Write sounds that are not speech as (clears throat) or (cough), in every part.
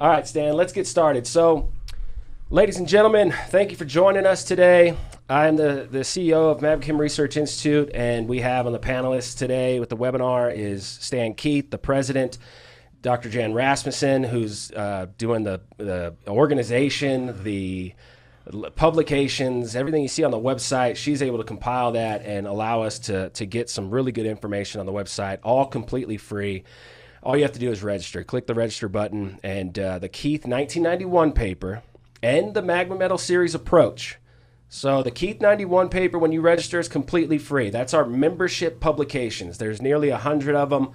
All right, Stan, let's get started. So, ladies and gentlemen, thank you for joining us today. I'm the, the CEO of Magmachem Research Institute, and we have on the panelists today with the webinar is Stan Keith, the president, Dr. Jan Rasmussen, who's uh, doing the, the organization, the publications, everything you see on the website. She's able to compile that and allow us to, to get some really good information on the website, all completely free all you have to do is register. Click the register button, and uh, the Keith 1991 paper and the Magma Metal Series approach. So the Keith 91 paper, when you register, is completely free. That's our membership publications. There's nearly a hundred of them,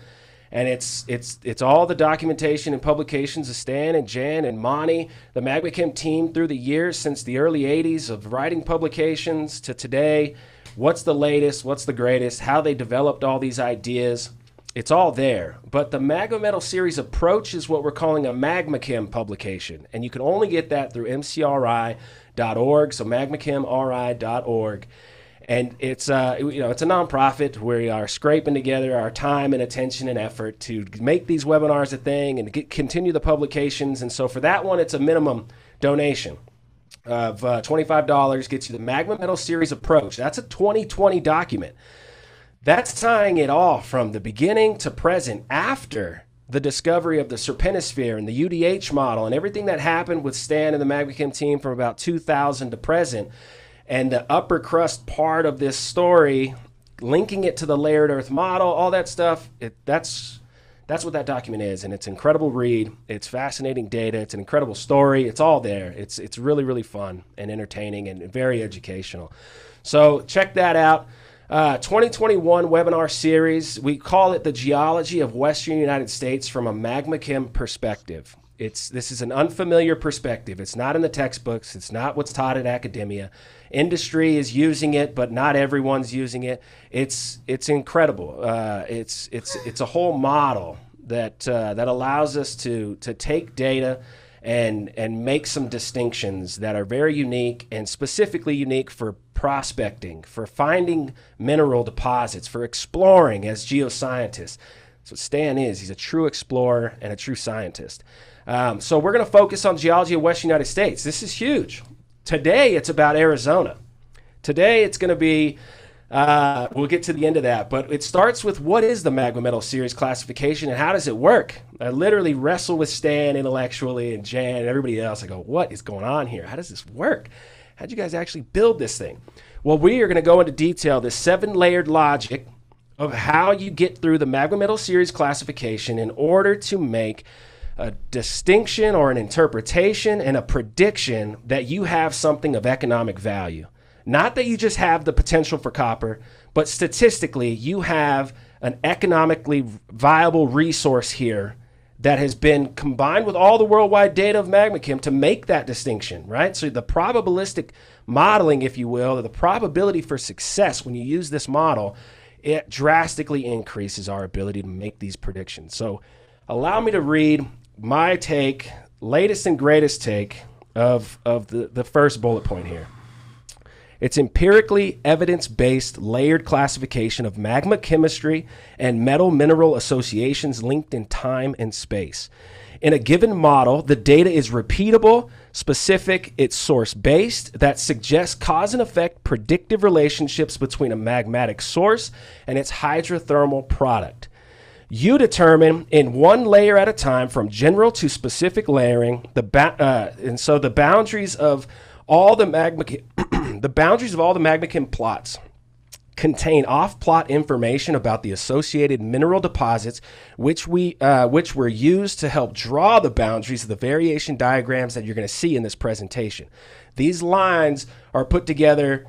and it's it's it's all the documentation and publications of Stan and Jan and Monty, the Magmachem team through the years since the early '80s of writing publications to today. What's the latest? What's the greatest? How they developed all these ideas it's all there. But the Magma Metal series approach is what we're calling a Magmachem publication. And you can only get that through mcri.org, so magmachemri.org. And it's uh, you know it's a nonprofit. We are scraping together our time and attention and effort to make these webinars a thing and get, continue the publications. And so for that one, it's a minimum donation of uh, $25 gets you the Magma Metal Series approach. That's a 2020 document. That's tying it all from the beginning to present after the discovery of the serpentisphere and the UDH model and everything that happened with Stan and the Magmachem team from about 2000 to present. And the upper crust part of this story, linking it to the layered earth model, all that stuff, it, that's that's what that document is and it's an incredible read. It's fascinating data. It's an incredible story. It's all there. It's it's really really fun and entertaining and very educational. So check that out. Uh, 2021 webinar series. We call it the geology of Western United States from a magmachem perspective. It's this is an unfamiliar perspective. It's not in the textbooks. It's not what's taught at academia. Industry is using it, but not everyone's using it. It's it's incredible. Uh, it's it's it's a whole model that uh, that allows us to to take data and and make some distinctions that are very unique and specifically unique for prospecting, for finding mineral deposits, for exploring as geoscientists. So Stan is. He's a true explorer and a true scientist. Um, so we're going to focus on geology of West United States. This is huge. Today it's about Arizona. Today it's going to be uh, we'll get to the end of that, but it starts with what is the magma metal series classification and how does it work? I literally wrestle with Stan intellectually and Jan and everybody else. I go, what is going on here? How does this work? How'd you guys actually build this thing? Well, we are going to go into detail this seven layered logic of how you get through the magma metal series classification in order to make a distinction or an interpretation and a prediction that you have something of economic value. Not that you just have the potential for copper, but statistically, you have an economically viable resource here that has been combined with all the worldwide data of MagmaChem to make that distinction, right? So the probabilistic modeling, if you will, the probability for success when you use this model, it drastically increases our ability to make these predictions. So allow me to read my take, latest and greatest take of, of the, the first bullet point here. It's empirically evidence based layered classification of magma chemistry and metal mineral associations linked in time and space. In a given model, the data is repeatable, specific, it's source based, that suggests cause and effect predictive relationships between a magmatic source and its hydrothermal product. You determine in one layer at a time from general to specific layering, the ba- uh, and so the boundaries of all the magma (clears throat) the boundaries of all the MagmaChem plots contain off-plot information about the associated mineral deposits, which we uh, which were used to help draw the boundaries of the variation diagrams that you're going to see in this presentation. These lines are put together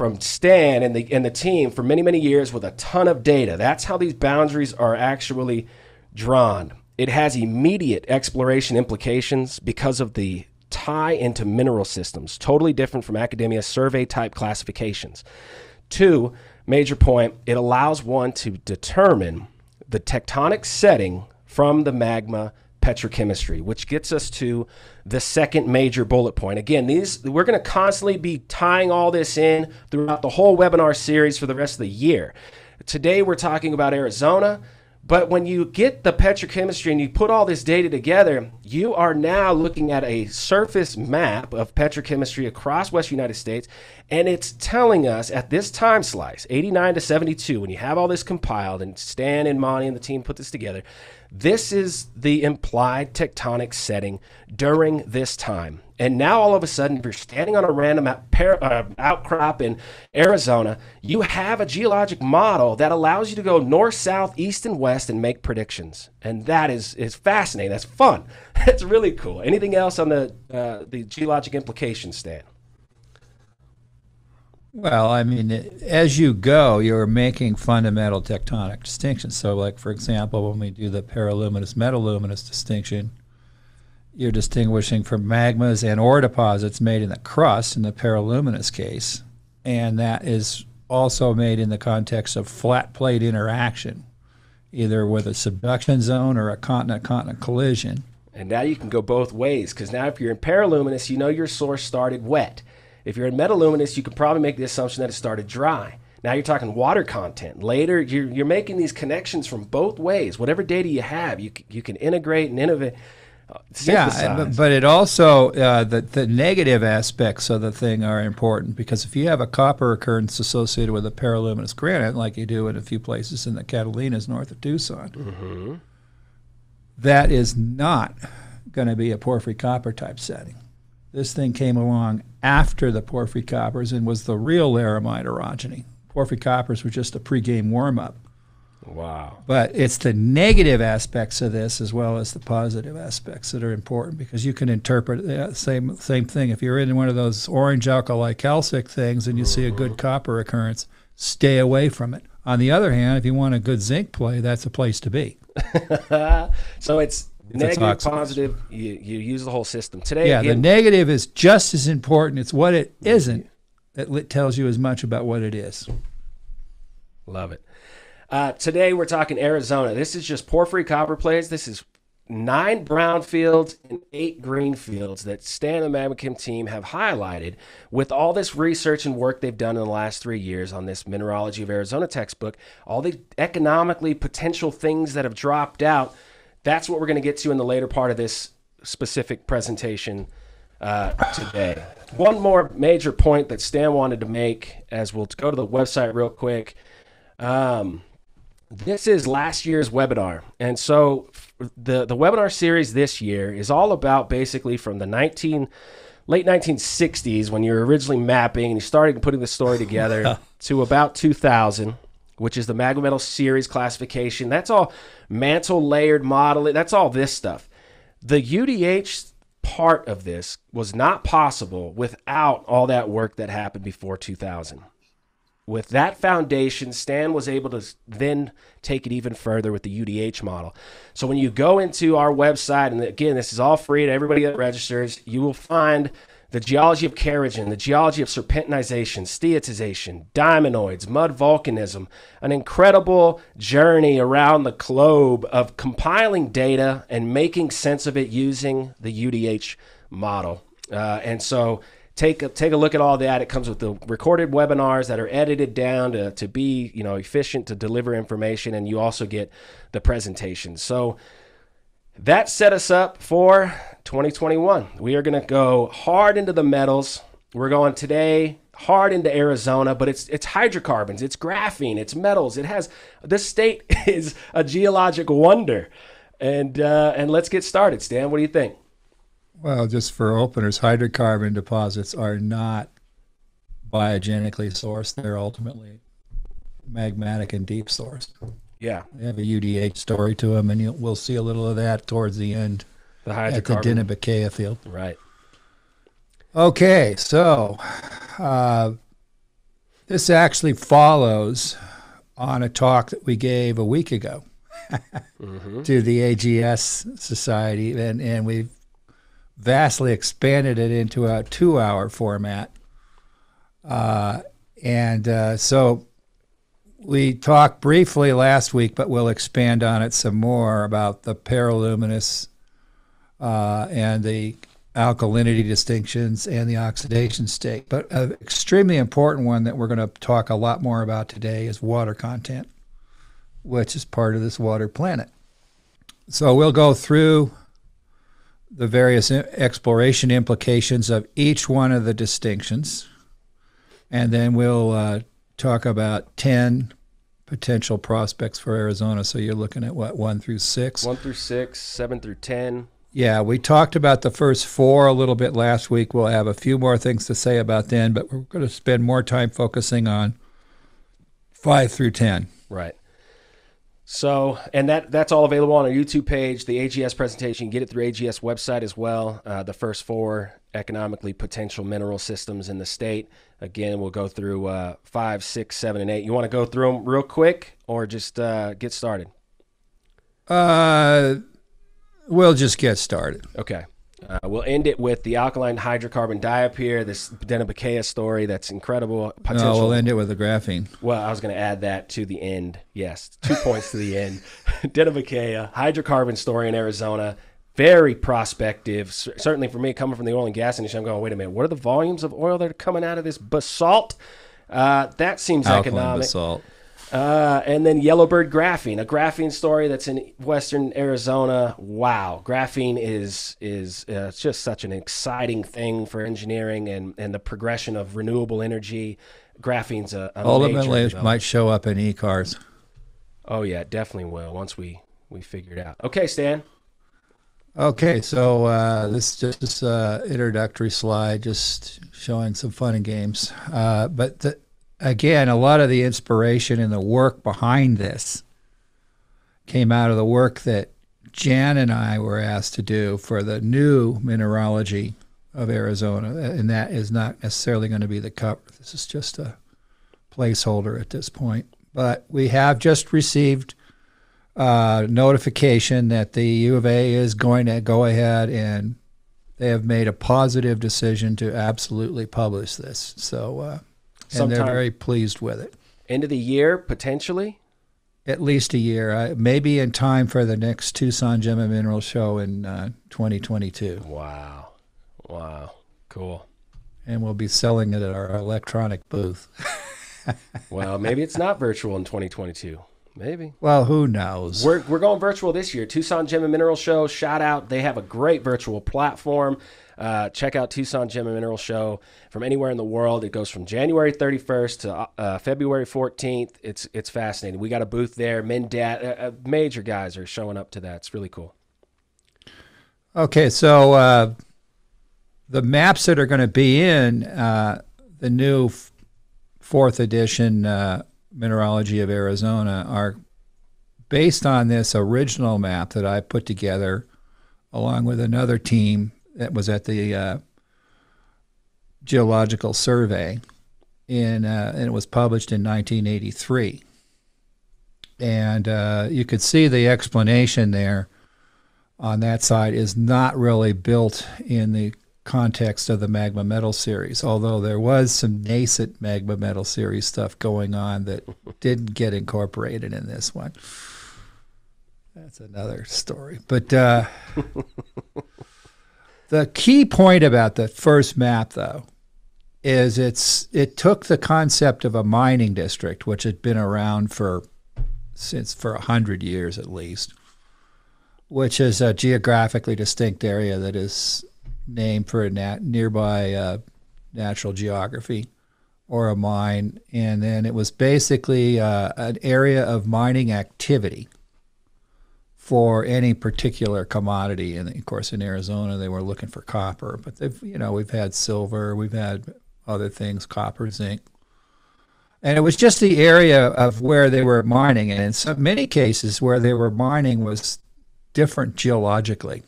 from Stan and the and the team for many many years with a ton of data. That's how these boundaries are actually drawn. It has immediate exploration implications because of the tie into mineral systems, totally different from academia survey type classifications. Two, major point, it allows one to determine the tectonic setting from the magma petrochemistry, which gets us to the second major bullet point. Again, these we're going to constantly be tying all this in throughout the whole webinar series for the rest of the year. Today we're talking about Arizona. But when you get the petrochemistry and you put all this data together, you are now looking at a surface map of petrochemistry across West United States. And it's telling us at this time slice, 89 to 72, when you have all this compiled and Stan and Monty and the team put this together, this is the implied tectonic setting during this time. And now all of a sudden, if you're standing on a random uh, outcrop in Arizona, you have a geologic model that allows you to go north, south, east, and west and make predictions. And that is, is fascinating. That's fun. (laughs) That's really cool. Anything else on the, uh, the geologic implications, Stan? Well, I mean, as you go, you're making fundamental tectonic distinctions. So, like for example, when we do the peraluminous metaluminous distinction, you're distinguishing from magmas and ore deposits made in the crust in the peraluminous case, and that is also made in the context of flat plate interaction, either with a subduction zone or a continent-continent collision. And now you can go both ways because now if you're in peraluminous, you know your source started wet. If you're in metaluminous, you could probably make the assumption that it started dry. Now you're talking water content. Later, you're, you're making these connections from both ways. Whatever data you have, you, you can integrate and innovate. Uh, yeah, but, it also uh, the the negative aspects of the thing are important because if you have a copper occurrence associated with a peraluminous granite, like you do in a few places in the Catalinas north of Tucson, mm-hmm. that is not going to be a porphyry copper type setting. This thing came along after the porphyry coppers and was the real laramide orogeny. Porphyry coppers were just a pregame warm up. Wow. But it's the negative aspects of this as well as the positive aspects that are important because you can interpret the same same thing. If you're in one of those orange alkali calcic things and you mm-hmm. see a good copper occurrence, stay away from it. On the other hand, if you want a good zinc play, that's a place to be. (laughs) so it's negative, positive. You, you use the whole system today. Yeah, again, the negative is just as important. It's what it isn't that tells you as much about what it is. Love it. Uh, today we're talking Arizona. This is just porphyry copper plays. This is nine brown fields and eight green fields that Stan and the team have highlighted with all this research and work they've done in the last three years on this Mineralogy of Arizona textbook, all the economically potential things that have dropped out that's what we're going to get to in the later part of this specific presentation uh, today. One more major point that Stan wanted to make, as we'll go to the website real quick. Um, this is last year's webinar, and so the the webinar series this year is all about basically from the 19 late 1960s when you're originally mapping and you started putting the story together (laughs) to about 2000 which is the magma metal series classification. That's all mantle layered modeling. That's all this stuff. The UDH part of this was not possible without all that work that happened before 2000. With that foundation, Stan was able to then take it even further with the UDH model. So when you go into our website, and again, this is all free to everybody that registers, you will find the geology of kerogen, the geology of serpentinization, steatization, diamondoids, mud volcanism, an incredible journey around the globe of compiling data and making sense of it using the UDH model. Uh, and so take a, take a look at all that. It comes with the recorded webinars that are edited down to, to be you know efficient to deliver information, and you also get the presentations. So that set us up for 2021. We are going to go hard into the metals. We're going today hard into Arizona, but it's it's hydrocarbons, it's graphene, it's metals. It has this state (laughs) is a geologic wonder. And uh, and let's get started, Stan. What do you think? Well, just for openers, hydrocarbon deposits are not biogenically sourced. They're ultimately magmatic and deep sourced. Yeah. They have a UDH story to them, and we'll see a little of that towards the end the at the Dineh-bi-Keyah field. Right. Okay, so uh, this actually follows on a talk that we gave a week ago (laughs) mm-hmm. to the AGS Society, and, and we've vastly expanded it into a two hour format. Uh, and uh, so we talked briefly last week, but we'll expand on it some more about the paraluminous uh, and the alkalinity distinctions and the oxidation state. But an extremely important one that we're going to talk a lot more about today is water content, which is part of this water planet. So we'll go through the various exploration implications of each one of the distinctions, and then we'll uh, talk about 10 potential prospects for Arizona. So you're looking at what, one through six? One through six, seven through 10. Yeah, we talked about the first four a little bit last week. We'll have a few more things to say about then, but we're going to spend more time focusing on five through 10. Right. So, and that that's all available on our YouTube page. The AGS presentation, you get it through AGS website as well. Uh, the first four economically potential mineral systems in the state. Again, we'll go through uh, five, six, seven, and eight. You want to go through them real quick, or just uh, get started? Uh, we'll just get started. Okay. Uh, we'll end it with the alkaline hydrocarbon diapir, this Dineh-bi-Keyah story that's incredible. Potential. No, we'll end it with the graphene. Well, I was going to add that to the end. Yes, two points to the end. (laughs) Dineh-bi-Keyah, hydrocarbon story in Arizona. Very prospective. Certainly for me, coming from the oil and gas industry, I'm going, wait a minute, what are the volumes of oil that are coming out of this basalt? Uh, that seems alkaline economic. basalt. Uh, and then Yellowbird Graphene, a graphene story that's in western Arizona. Wow, graphene is is uh, just such an exciting thing for engineering and, and the progression of renewable energy. Graphene's a, a ultimately it might show up in e-cars. Oh yeah, it definitely will once we we figure it out. Okay, Stan. Okay, so uh, this just this uh, introductory slide, just showing some fun and games. Uh, but the, again, a lot of the inspiration and the work behind this came out of the work that Jan and I were asked to do for the new mineralogy of Arizona. And that is not necessarily going to be the cover. This is just a placeholder at this point. But we have just received uh, notification that the U of A is going to go ahead and they have made a positive decision to absolutely publish this. So, uh, and they're very pleased with it. End of the year, potentially? At least a year, uh, maybe in time for the next Tucson Gem and Mineral Show in uh, 2022. Wow. Wow. Cool. And we'll be selling it at our electronic booth. (laughs) well, maybe it's not virtual in 2022. Maybe. Well, who knows? We're, we're going virtual this year. Tucson Gem and Mineral Show. Shout out. They have a great virtual platform. Uh, check out Tucson Gem and Mineral Show from anywhere in the world. It goes from January 31st to uh, February 14th. It's it's fascinating. We got a booth there. Uh, uh major guys are showing up to that. It's really cool. Okay, so uh, the maps that are going to be in uh, the new f- fourth edition Mineralogy of Arizona are based on this original map that I put together along with another team that was at the uh, Geological Survey, in, uh, and it was published in 1983. And uh, you could see the explanation there on that side is not really built in the context of the magma metal series, although there was some nascent magma metal series stuff going on that (laughs) didn't get incorporated in this one. That's another story. But uh, (laughs) The key point about the first map, though, is it's it took the concept of a mining district, which had been around for since for a hundred years at least, which is a geographically distinct area that is named for a nat- nearby uh, natural geography or a mine, and then it was basically uh, an area of mining activity for any particular commodity. And of course, in Arizona, they were looking for copper, but they've, you know, we've had silver, we've had other things, copper, zinc. And it was just the area of where they were mining. And in some, many cases, where they were mining was different geologically.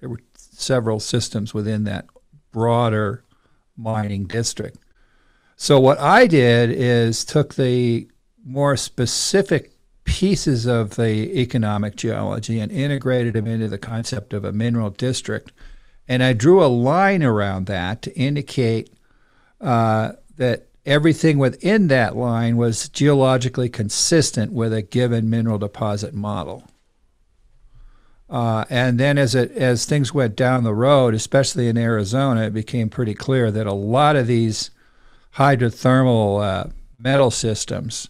There were several systems within that broader mining district. So, what I did is took the more specific pieces of the economic geology and integrated them into the concept of a mineral district. And I drew a line around that to indicate uh, that everything within that line was geologically consistent with a given mineral deposit model. Uh, and then as it as things went down the road, especially in Arizona, it became pretty clear that a lot of these hydrothermal uh, metal systems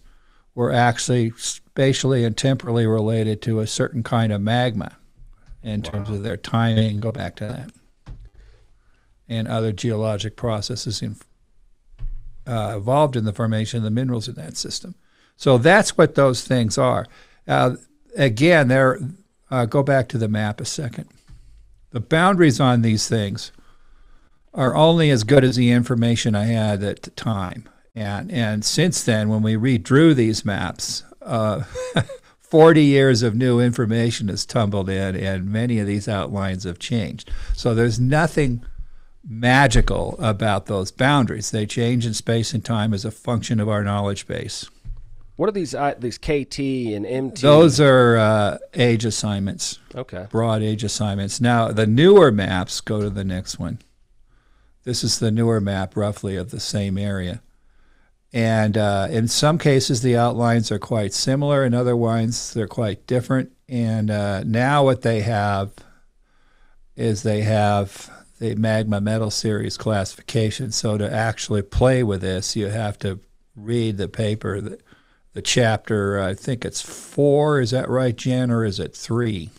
were actually spatially and temporally related to a certain kind of magma in wow. terms of their timing. Go back to that. And other geologic processes in, uh, involved in the formation of the minerals in that system. So that's what those things are. Uh, again, they're uh, go back to the map a second. The boundaries on these things are only as good as the information I had at the time. And, and since then, when we redrew these maps, uh, (laughs) 40 years of new information has tumbled in, and many of these outlines have changed. So there's nothing magical about those boundaries. They change in space and time as a function of our knowledge base. What are these uh, these KT and MT? Those are uh, age assignments. Okay. Broad age assignments. Now the newer maps go to the next one. This is the newer map, roughly of the same area, and uh, in some cases the outlines are quite similar. In other ones, they're quite different. And uh, now what they have is they have the magma metal series classification. So to actually play with this, you have to read the paper that the chapter. I think it's four. Is that right, Jen, or is it three?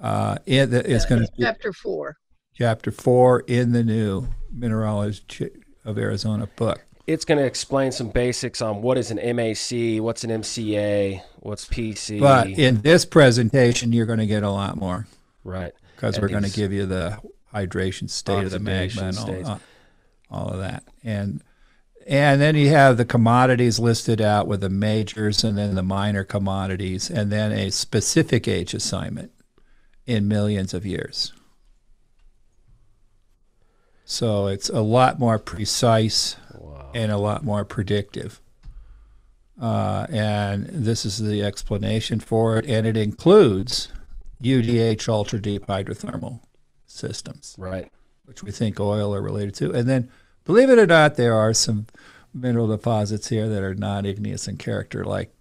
Uh, it, it's going to chapter four. Chapter four in the new Mineralogy of Arizona book. It's going to explain some basics on what is an MAC, what's an MCA, what's PC. But in this presentation, you're going to get a lot more. Right. Because we're going to give you the hydration state of the magma and all, uh, all of that. And and then you have the commodities listed out with the majors and then the minor commodities, and then a specific age assignment in millions of years. So it's a lot more precise wow. and a lot more predictive. Uh, and this is the explanation for it, and it includes UDH ultra deep hydrothermal systems, right? Which we think oil are related to, and then Believe it or not, there are some mineral deposits here that are non igneous in character, like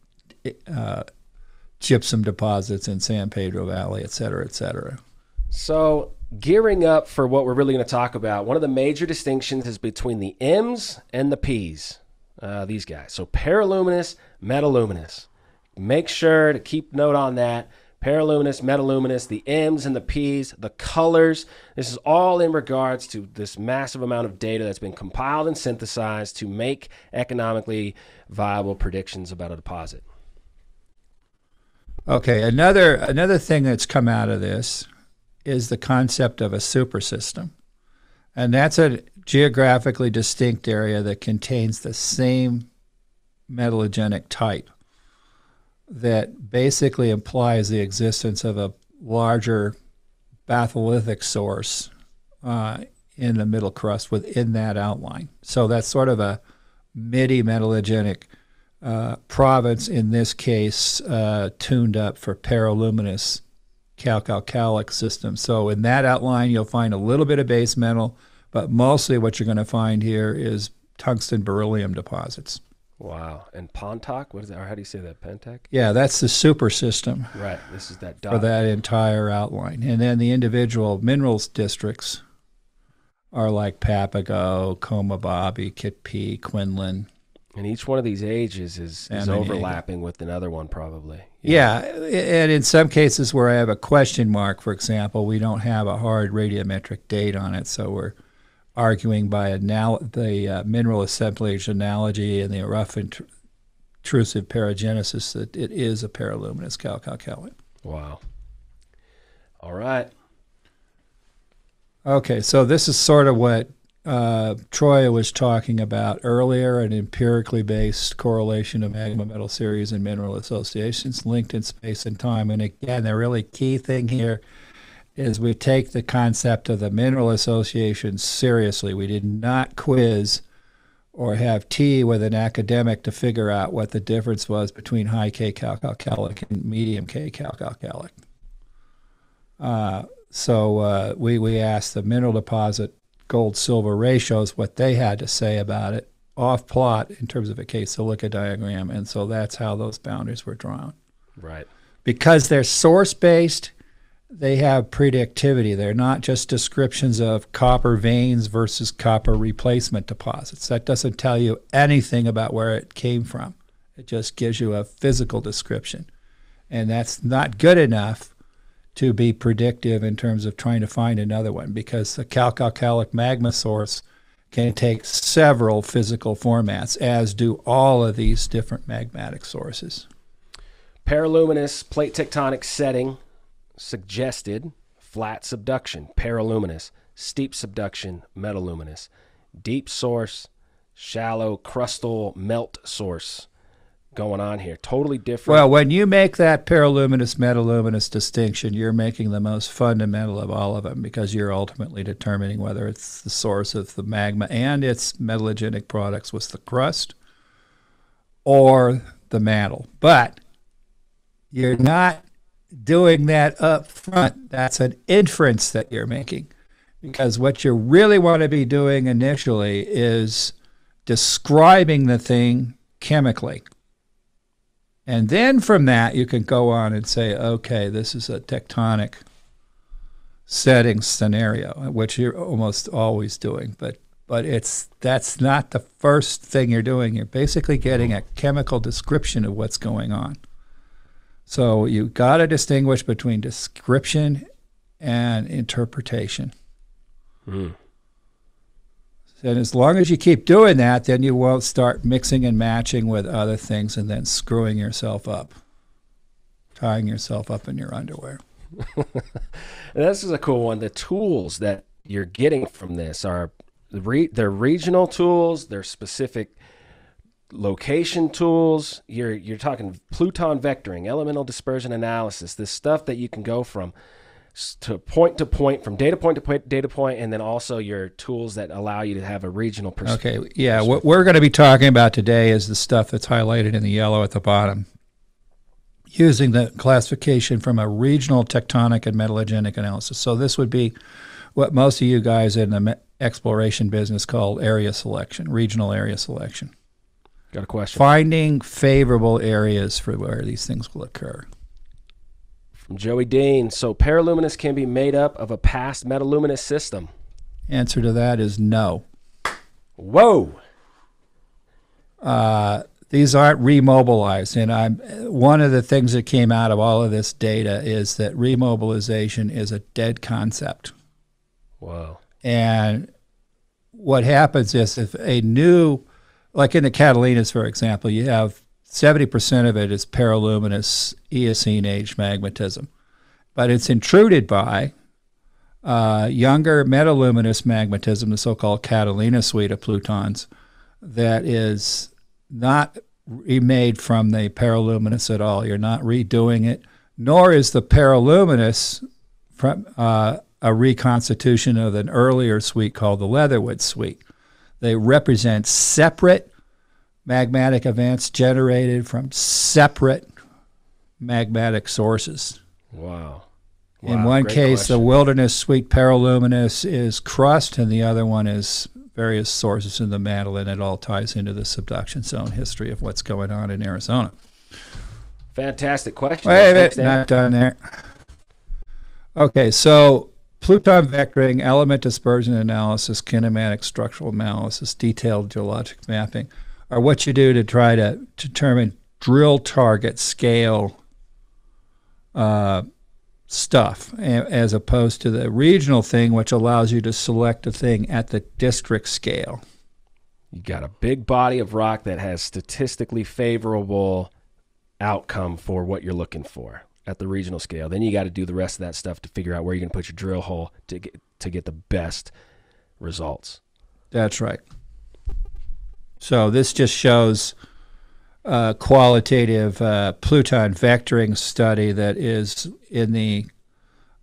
uh, gypsum deposits in San Pedro Valley, et cetera, et cetera. So, gearing up for what we're really going to talk about, one of the major distinctions is between the M's and the P's. Uh, these guys. So, peraluminous, metaluminous. Make sure to keep note on that peraluminous, metaluminous, the M's and the P's, the colors. This is all in regards to this massive amount of data that's been compiled and synthesized to make economically viable predictions about a deposit. Okay, another another thing that's come out of this is the concept of a super system. And that's a geographically distinct area that contains the same metallogenic type that basically implies the existence of a larger batholithic source uh, in the middle crust within that outline. So that's sort of a midi metallogenic uh, province, in this case, uh, tuned up for peraluminous calc-alkalic system. So in that outline, you'll find a little bit of base metal, but mostly what you're going to find here is tungsten beryllium deposits. Wow. And Pontac, what is that? Or how do you say that? Pentac? Yeah, that's the super system. Right. This is that dot. For that entire outline. And then the individual minerals districts are like Papago, Bobby, Kitt Peak, Quinlan. And each one of these ages is, is overlapping with another one, probably. Yeah. yeah. And in some cases where I have a question mark, for example, we don't have a hard radiometric date on it. So we're arguing by anal- the uh, mineral assemblage analogy and the rough intrusive paragenesis that it is a peraluminous calc-alkaline. Wow. All right. Okay, so this is sort of what uh, Troy was talking about earlier an empirically based correlation of magma metal series and mineral associations linked in space and time. And again, the really key thing here is we take the concept of the mineral association seriously. We did not quiz or have tea with an academic to figure out what the difference was between high K calc-alkalic and medium K calc-alkalic. Uh, so uh, we, we asked the mineral deposit gold silver ratios what they had to say about it off plot in terms of a K silica diagram. And so that's how those boundaries were drawn. Right. Because they're source based – they have predictivity. They're not just descriptions of copper veins versus copper replacement deposits. That doesn't tell you anything about where it came from. It just gives you a physical description. And that's not good enough to be predictive in terms of trying to find another one because the calc-alkalic magma source can take several physical formats, as do all of these different magmatic sources. Peraluminous plate tectonic setting suggested flat subduction, peraluminous, steep subduction, metaluminous, deep source, shallow crustal melt source going on here. Totally different. Well, when you make that peraluminous metaluminous distinction, you're making the most fundamental of all of them because you're ultimately determining whether it's the source of the magma and its metallogenic products was the crust or the mantle. But you're not doing that up front. That's an inference that you're making. Because what you really want to be doing initially is describing the thing chemically. And then from that, you can go on and say, okay, this is a tectonic setting scenario, which you're almost always doing. But but it's that's not the first thing you're doing. You're basically getting a chemical description of what's going on. So you got to distinguish between description and interpretation. Mm. And as long as you keep doing that, then you won't start mixing and matching with other things and then screwing yourself up, tying yourself up in your underwear. (laughs) this is a cool one. The tools that you're getting from this are re- they're regional tools, they're specific location tools. You're you're talking Pluton vectoring, elemental dispersion analysis, this stuff that you can go from to point to point, from data point to point, data point, and then also your tools that allow you to have a regional perspective. Okay, yeah. What we're going to be talking about today is the stuff that's highlighted in the yellow at the bottom, using the classification from a regional tectonic and metallogenic analysis. So this would be what most of you guys in the exploration business call area selection, regional area selection. Got a question? Finding favorable areas for where these things will occur. From Joey Dean. So peraluminous can be made up of a past metaluminous system. Answer to that is no. Whoa. Uh, these aren't remobilized, and I'm one of the things that came out of all of this data is that remobilization is a dead concept. Wow. And what happens is if a new like in the Catalinas, for example, you have 70% of it is peraluminous Eocene age magmatism, but it's intruded by uh, younger metaluminous magmatism, the so called Catalina suite of plutons, that is not remade from the peraluminous at all. You're not redoing it, nor is the peraluminous from uh, a reconstitution of an earlier suite called the Leatherwood suite. They represent separate magmatic events generated from separate magmatic sources. Wow. wow in one case, question. the wilderness suite peraluminous is crust, and the other one is various sources in the mantle, and it all ties into the subduction zone history of what's going on in Arizona. Fantastic question. Wait a minute, not done there. Okay, so Pluton vectoring, element dispersion analysis, kinematic structural analysis, detailed geologic mapping are what you do to try to determine drill target scale uh, stuff, as opposed to the regional thing, which allows you to select a thing at the district scale. You got a big body of rock that has statistically favorable outcome for what you're looking for at the regional scale. Then you got to do the rest of that stuff to figure out where you're going to put your drill hole to get to get the best results. That's right. So this just shows a qualitative uh, Pluton vectoring study that is in the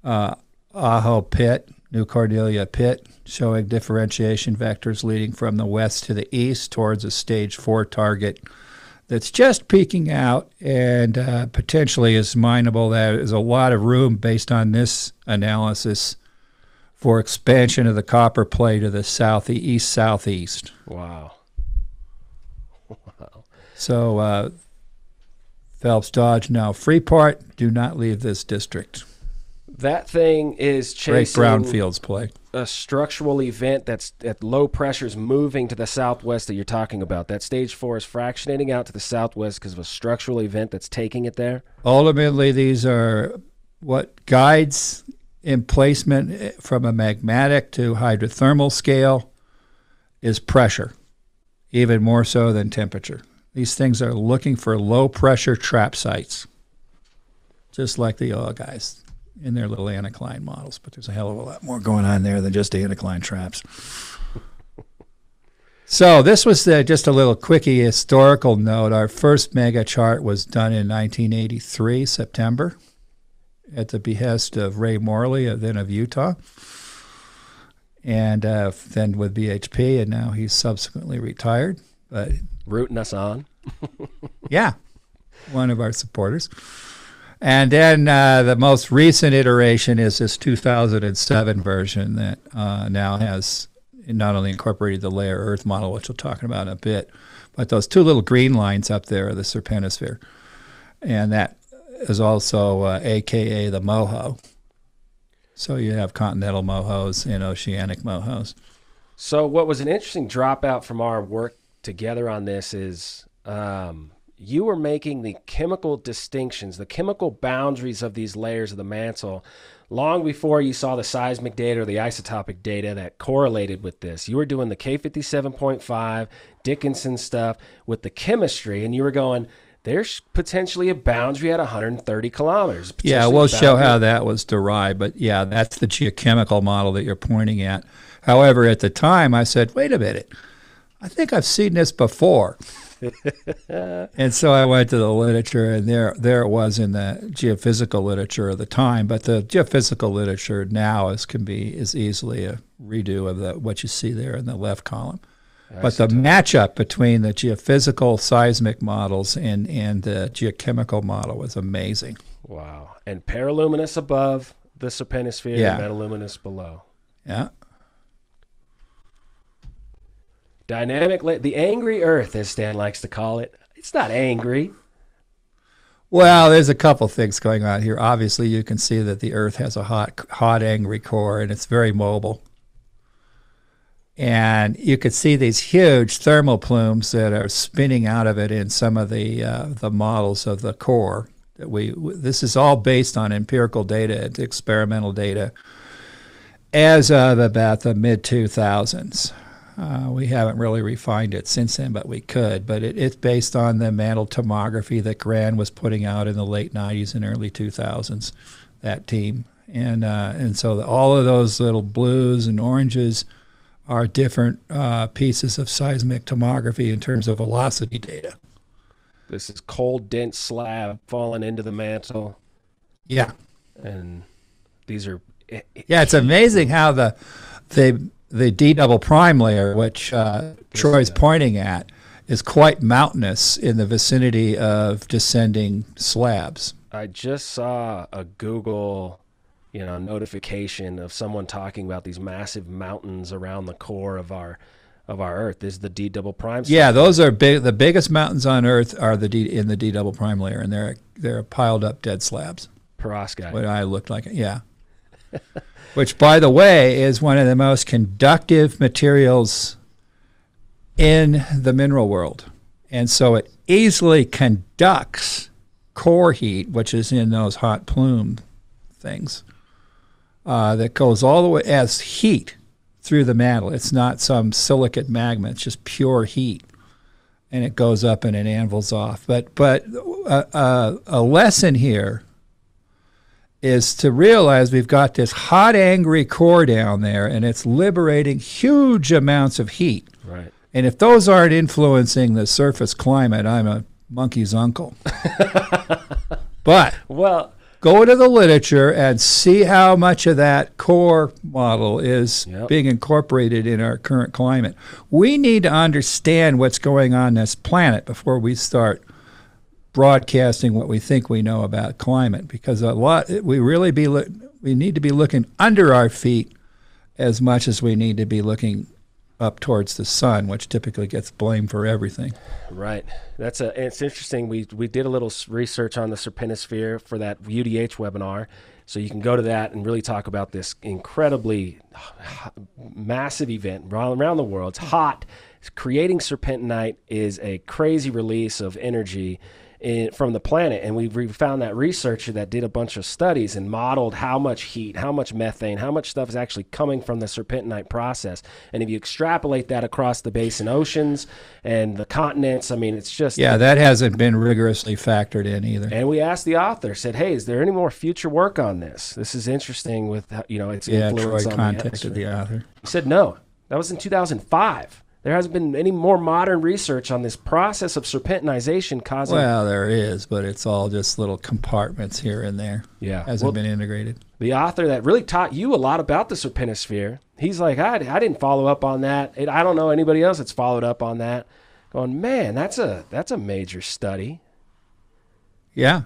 uh, Ajo pit, New Cornelia pit, showing differentiation vectors leading from the west to the east towards a stage four target that's just peeking out and uh, potentially is mineable. There is a lot of room based on this analysis for expansion of the copper play to the southeast southeast. Wow. So uh, Phelps Dodge now Freeport, do not leave this district. That thing is chasing Great brownfields play. A structural event that's at low pressures moving to the southwest that you're talking about. That stage four is fractionating out to the southwest because of a structural event that's taking it there. Ultimately, these are what guides emplacement eh, from a magmatic to hydrothermal scale is pressure, even more so than temperature. These things are looking for low pressure trap sites, just like the oil guys in their little anticline models. But there's a hell of a lot more going on there than just anticline traps. (laughs) so this was the, just a little quickie historical note. Our first mega chart was done in 1983, September at the behest of Ray Morley, uh, then of Utah, and uh, then with BHP, and now he's subsequently retired. But rooting us on. (laughs) yeah, one of our supporters. And then uh, the most recent iteration is this 2007 version that uh, now has not only incorporated the layer Earth model, which we'll talk about in a bit, but those two little green lines up there are the serpentisphere. And that is also uh, AKA the moho. So you have continental mohos and oceanic mohos. So what was an interesting dropout from our work together on this is um, you were making the chemical distinctions, the chemical boundaries of these layers of the mantle long before you saw the seismic data or the isotopic data that correlated with this. You were doing the K57.5 Dickinson stuff with the chemistry, and you were going – there's potentially a boundary at 130 kilometers. Yeah, we'll show how that was derived, but yeah, that's the geochemical model that you're pointing at. However, at the time, I said, wait a minute, I think I've seen this before. (laughs) and so I went to the literature, and there there it was in the geophysical literature of the time. But the geophysical literature now is can be is easily a redo of the what you see there in the left column but the matchup between the geophysical seismic models and, and the geochemical model was amazing. Wow. And peraluminous above the serpentisphere yeah. and metaluminous below. Yeah. Dynamic, the angry Earth, as Stan likes to call it. It's not angry. Well, there's a couple things going on here. Obviously, you can see that the Earth has a hot, hot, angry core, and it's very mobile and you could see these huge thermal plumes that are spinning out of it in some of the uh, the models of the core. That we this is all based on empirical data, experimental data, as of about the mid 2000s. Uh, we haven't really refined it since then, but we could. But it, it's based on the mantle tomography that Grand was putting out in the late 90s and early 2000s. That team, and uh, and so the, all of those little blues and oranges are different uh, pieces of seismic tomography in terms of velocity data. This is cold, dense slab falling into the mantle. Yeah, and these are. Yeah, it's amazing how the the the D double prime layer, which uh, Troy's pointing at, is quite mountainous in the vicinity of descending slabs. I just saw a Google you know notification of someone talking about these massive mountains around the core of our of our Earth. This is the D double prime. Yeah, those are big. The biggest mountains on Earth are the D in the D double prime layer, and they're they're piled up dead slabs. Perovskite. What I looked like, yeah. (laughs) Which, by the way, is one of the most conductive materials in the mineral world, and so it easily conducts core heat, which is in those hot plume things uh, that goes all the way as heat through the mantle. It's not some silicate magma; it's just pure heat, and it goes up and it anvils off. But but uh, uh, a lesson here is to realize we've got this hot, angry core down there, and it's liberating huge amounts of heat. Right. And if those aren't influencing the surface climate, I'm a monkey's uncle. (laughs) but well go to the literature and see how much of that core model is yep. being incorporated in our current climate. We need to understand what's going on this planet before we start broadcasting what we think we know about climate because a lot we really be we need to be looking under our feet as much as we need to be looking up towards the sun, which typically gets blamed for everything. Right. That's a. It's interesting. We we did a little research on the serpentosphere for that UDH webinar, so you can go to that and really talk about this incredibly massive event around the world. It's hot. Creating serpentinite is a crazy release of energy in, from the planet. And we, we found that researcher that did a bunch of studies and modeled how much heat, how much methane, how much stuff is actually coming from the serpentinite process. And if you extrapolate that across the basin oceans and the continents, I mean, it's just. Yeah, that hasn't been rigorously factored in either. And we asked the author, said, hey, is there any more future work on this? This is interesting with, you know, its yeah, influence Troy on contacted the, the author. He said, no. That was in 2005. There hasn't been any more modern research on this process of serpentinization causing. Well, there is, but it's all just little compartments here and there. Yeah, hasn't well, been integrated. The author that really taught you a lot about the serpentosphere, he's like, I, I didn't follow up on that. It, I don't know anybody else that's followed up on that. Going, man, that's a that's a major study. Yeah.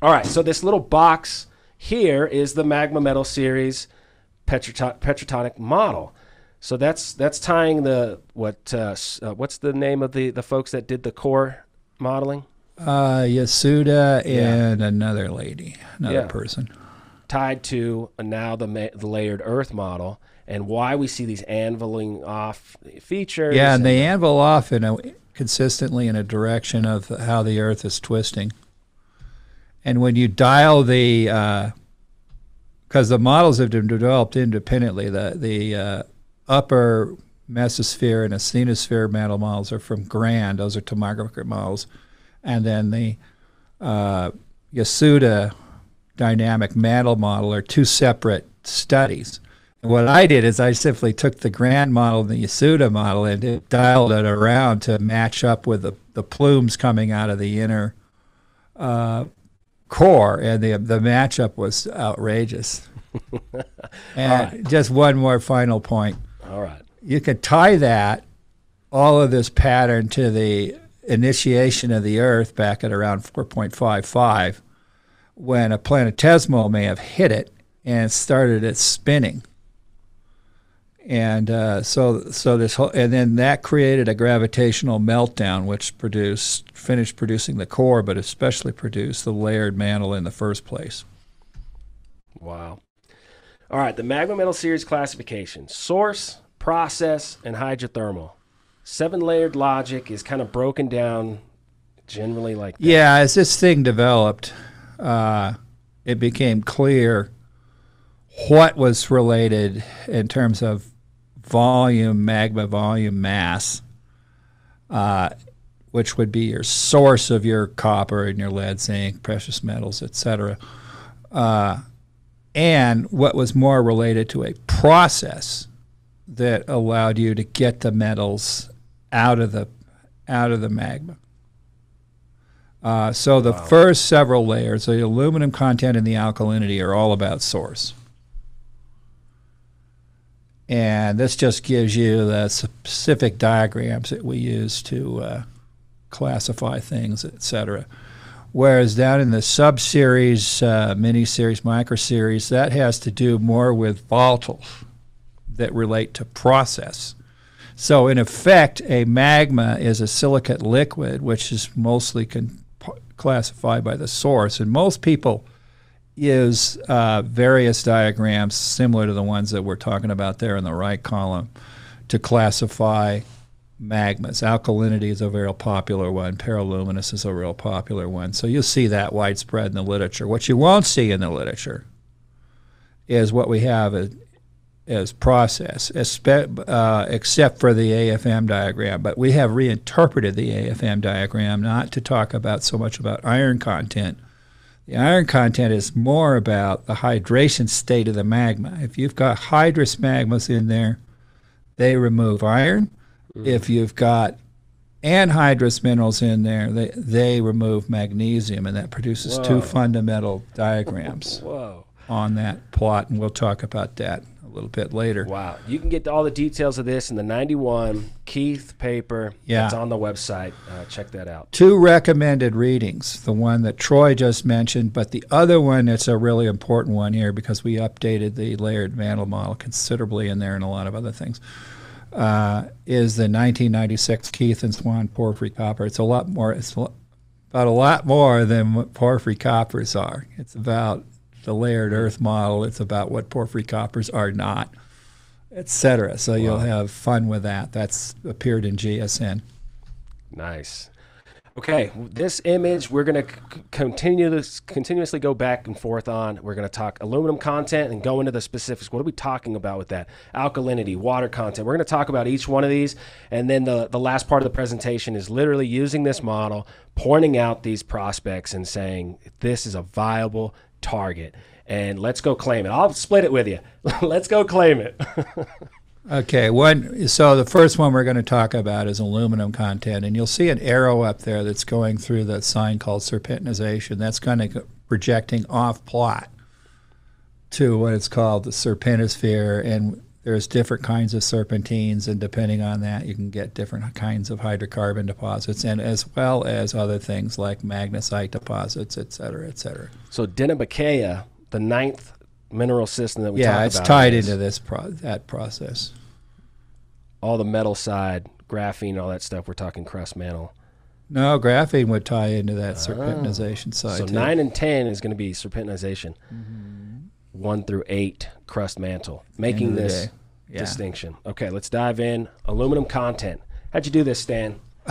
All right, so this little box here is the magma metal series petrotonic model. So that's that's tying the what uh, uh, what's the name of the the folks that did the core modeling? Uh, Yasuda and yeah. another lady, another yeah. person. Tied to now the ma- the layered Earth model and why we see these anviling off features. Yeah, and, and they anvil off in a consistently in a direction of how the Earth is twisting. And when you dial the, because uh, the models have been developed independently, the the uh, upper mesosphere and asthenosphere mantle models are from Grand. Those are tomographic models. And then the uh, Yasuda dynamic mantle model are two separate studies. And what I did is I simply took the Grand model and the Yasuda model and dialed it around to match up with the, the plumes coming out of the inner uh, core, and the the matchup was outrageous. (laughs) and right. just one more final point. All right. You could tie that, all of this pattern, to the initiation of the Earth back at around 4.55, when a planetesimal may have hit it and started its spinning. And uh, so, so this whole, and then that created a gravitational meltdown, which produced, finished producing the core, but especially produced the layered mantle in the first place. Wow. All right, the magma metal series classification source, process, and hydrothermal. Seven layered logic is kind of broken down generally like that. Yeah, as this thing developed, uh, it became clear what was related in terms of volume, magma volume, mass, uh, which would be your source of your copper and your lead, zinc, precious metals, etc. Uh, and what was more related to a process that allowed you to get the metals out of the out of the magma. Uh, so the wow. first several layers, the aluminum content and the alkalinity, are all about source. And this just gives you the specific diagrams that we use to uh, classify things, et cetera. Whereas down in the sub series, uh, mini series, micro series, that has to do more with volatiles that relate to process. So, in effect, a magma is a silicate liquid, which is mostly classified by the source. And most people use uh, various diagrams similar to the ones that we're talking about there in the right column to classify magmas. Alkalinity is a very popular one. Peraluminous is a real popular one. So you'll see that widespread in the literature. What you won't see in the literature is what we have as, process, uh, except for the AFM diagram. But we have reinterpreted the AFM diagram not to talk about so much about iron content. The iron content is more about the hydration state of the magma. If you've got hydrous magmas in there, they remove iron Mm. If you've got anhydrous minerals in there, they, they remove magnesium, and that produces Whoa. two fundamental diagrams (laughs) Whoa. on that plot, and we'll talk about that a little bit later. Wow. You can get all the details of this in the 91 Keith paper. Yeah. It's on the website. Uh, check that out. Two recommended readings the one that Troy just mentioned, but the other one that's a really important one here because we updated the layered mantle model considerably in there and a lot of other things uh, is the 1996 Keith and Swan porphyry copper. It's a lot more. It's about a lot more than what porphyry coppers are. It's about the layered earth model. It's about what porphyry coppers are not, etc. So wow. you'll have fun with that. That's appeared in GSN. Nice. Okay, this image we're going to continue this continuously go back and forth on. We're going to talk aluminum content and go into the specifics. What are we talking about with that? Alkalinity, water content. We're going to talk about each one of these, and then the the last part of the presentation is literally using this model, pointing out these prospects and saying this is a viable target, and let's go claim it. I'll split it with you. (laughs) let's go claim it. (laughs) Okay, one. So the first one we're going to talk about is aluminum content, and you'll see an arrow up there that's going through the sign called serpentinization. That's kind of projecting off plot to what it's called the serpentosphere, and there's different kinds of serpentines, and depending on that, you can get different kinds of hydrocarbon deposits, and as well as other things like magnesite deposits, et cetera, et cetera. So Dineh-bi-Keyah, the ninth mineral system that we yeah, it's tied into this pro- that process. All the metal side, graphene, all that stuff. We're talking crust mantle. No, graphene would tie into that serpentinization oh. side. So too. nine and ten is going to be serpentinization. Mm-hmm. One through eight, crust mantle, making this yeah. distinction. Okay, let's dive in. Aluminum content. How'd you do this, Stan? (laughs)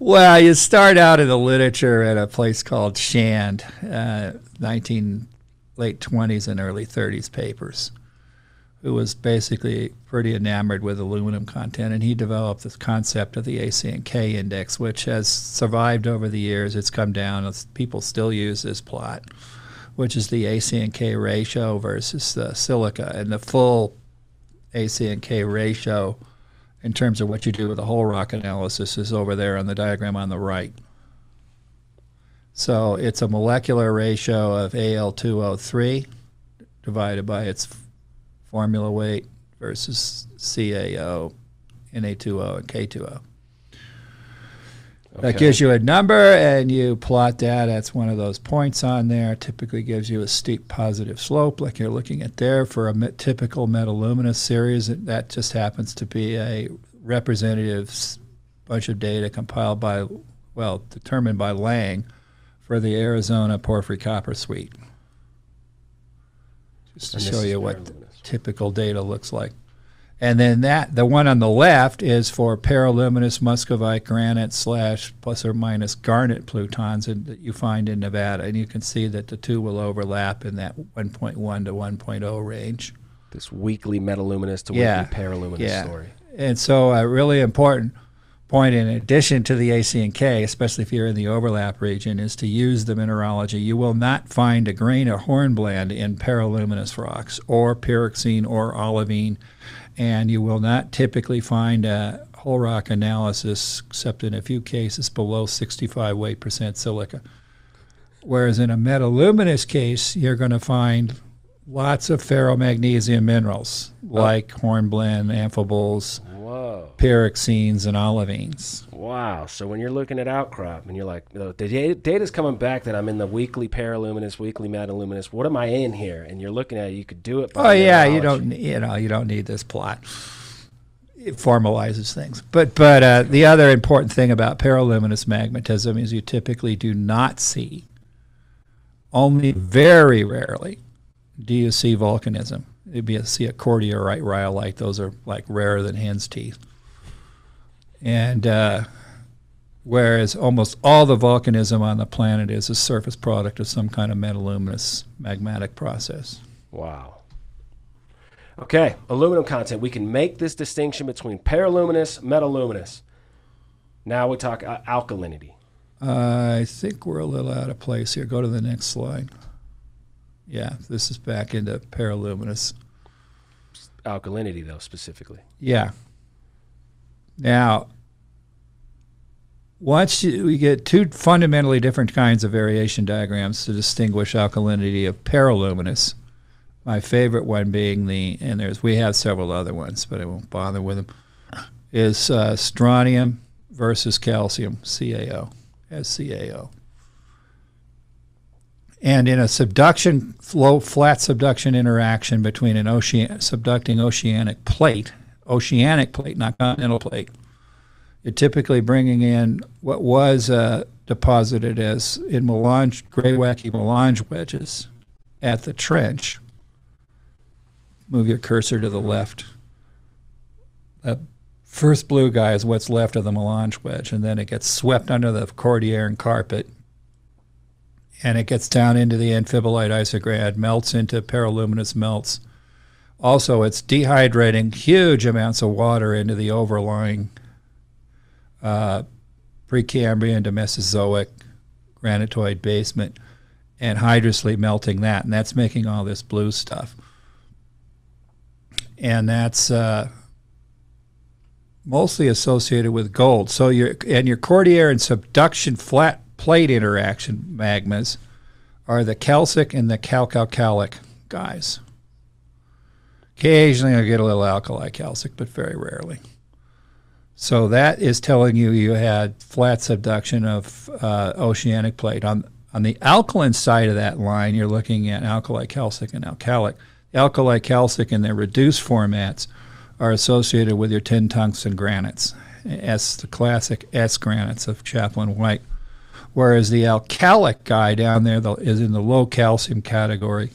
Well, you start out in the literature at a place called Shand, uh, 19 late 20s and early 30s papers, who was basically pretty enamored with aluminum content, and he developed this concept of the AC&K index, which has survived over the years. It's come down. People still use this plot, which is the AC&K ratio versus the silica, and the full AC&K ratio in terms of what you do with the whole rock analysis is over there on the diagram on the right. So it's a molecular ratio of Al2O3 divided by its formula weight versus CaO, Na2O, and K2O. Okay. That gives you a number, and you plot that. That's one of those points on there. Typically gives you a steep positive slope, like you're looking at there. For a typical metaluminous series, that just happens to be a representative bunch of data compiled by, well, determined by Lang for the Arizona Porphyry Copper Suite. Just to show you what typical data looks like. And then that the one on the left is for peraluminous muscovite granite slash plus or minus garnet plutons that you find in Nevada, and you can see that the two will overlap in that 1.1 to 1.0 range. This weakly metaluminous to yeah. weakly peraluminous yeah. story. And so a really important point in addition to the AC and K, especially if you're in the overlap region, is to use the mineralogy. You will not find a grain of hornblende in peraluminous rocks or pyroxene or olivine and you will not typically find a whole rock analysis, except in a few cases, below 65 weight percent silica. Whereas in a metaluminous case, you're going to find lots of ferromagnesium minerals oh. like oh. hornblende, amphiboles, Whoa. pyroxenes, and olivines. Wow. So when you're looking at outcrop and you're like, the data's coming back that I'm in the weakly peraluminous, weakly metaluminous. What am I in here? And you're looking at it, you could do it. By oh yeah, you don't you know you don't need this plot. It formalizes things. But but uh, the other important thing about peraluminous magmatism is you typically do not see. Only very rarely do you see volcanism. You'd be a, see a cordierite rhyolite. Those are like rarer than hen's teeth. And uh, whereas almost all the volcanism on the planet is a surface product of some kind of metaluminous magmatic process. Wow. Okay, aluminum content. We can make this distinction between peraluminous, metaluminous. Now we talk uh, alkalinity. Uh, I think we're a little out of place here. Go to the next slide. Yeah, this is back into peraluminous. Alkalinity, though, specifically. Yeah. Now, once you, we get two fundamentally different kinds of variation diagrams to distinguish alkalinity of peraluminous, my favorite one being the, and there's we have several other ones, but I won't bother with them, is uh, strontium versus calcium, CaO, as CaO. And in a subduction, flow, flat subduction interaction between an ocean, subducting oceanic plate, oceanic plate, not continental plate, you're typically bringing in what was uh, deposited as in melange, graywacke melange wedges at the trench. Move your cursor to the left. That first blue guy is what's left of the melange wedge, and then it gets swept under the Cordilleran carpet and it gets down into the amphibolite isograd, melts into peraluminous melts. Also, it's dehydrating huge amounts of water into the overlying uh, Precambrian to Mesozoic granitoid basement and hydrously melting that, and that's making all this blue stuff. And that's uh, mostly associated with gold. So your and your Cordilleran subduction flat plate interaction magmas are the calcic and the calc-alkalic guys. Occasionally I get a little alkali calcic, but very rarely. So that is telling you you had flat subduction of uh, oceanic plate. On, on the alkaline side of that line, you're looking at alkali calcic and alkalic. alkali calcic in their reduced formats are associated with your tin tungsten granites, S, the classic S granites of Chappell White whereas the alkalic guy down there is in the low calcium category.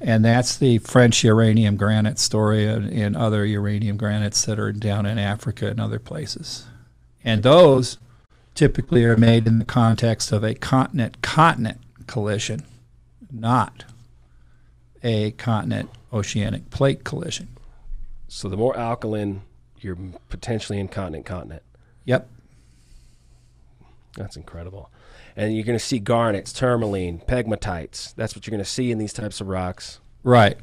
And that's the French uranium granite story and, and other uranium granites that are down in Africa and other places. And those typically are made in the context of a continent continent collision, not a continent oceanic plate collision. So the more alkaline, you're potentially in continent continent. Yep. That's incredible and you're going to see garnets, tourmaline, pegmatites. That's what you're going to see in these types of rocks. Right.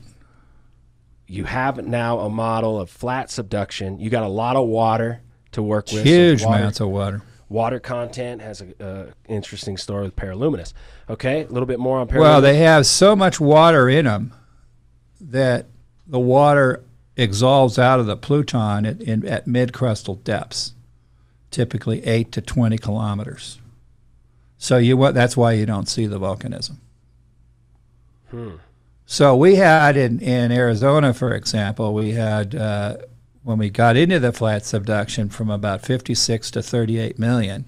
You have now a model of flat subduction. You got a lot of water to work with. Huge water, amounts of water. Water content has a interesting story with peraluminous. Okay, a little bit more on peraluminous. Well, they have so much water in them that the water exalts out of the pluton at, in, at mid-crustal depths, typically 8 to 20 kilometers. So you what? That's why you don't see the volcanism. Hmm. So we had in, in Arizona, for example, we had uh, when we got into the flat subduction from about 56 to 38 million.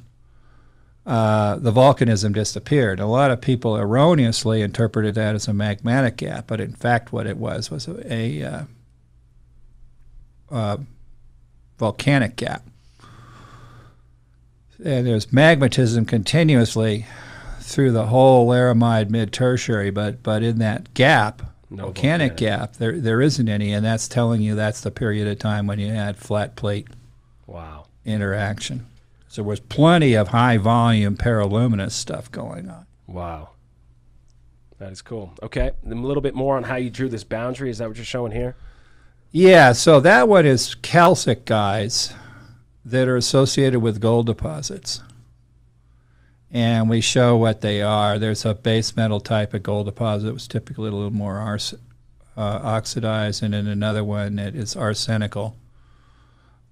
Uh, the volcanism disappeared. A lot of people erroneously interpreted that as a magmatic gap, but in fact, what it was was a, a uh, uh volcanic gap and there's magmatism continuously through the whole Laramide mid-tertiary, but but in that gap, no volcanic, gap, there there isn't any, and that's telling you that's the period of time when you had flat plate wow interaction. So there was plenty of high volume peraluminous stuff going on. Wow. That is cool. Okay, a little bit more on how you drew this boundary. Is that what you're showing here? Yeah, so that one is calcic guys that are associated with gold deposits. And we show what they are. There's a base metal type of gold deposit that was typically a little more uh, oxidized, and then another one that is arsenical,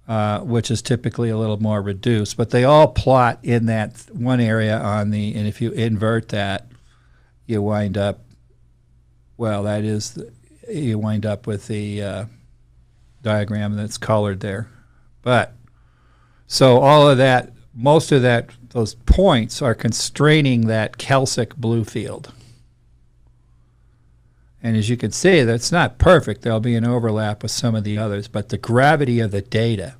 uh, which is typically a little more reduced. But they all plot in that one area on the, and if you invert that, you wind up, well, that is, the, you wind up with the uh, diagram that's colored there. But so all of that, most of that, those points are constraining that calcic blue field. And as you can see, that's not perfect. There'll be an overlap with some of the others, but the gravity of the data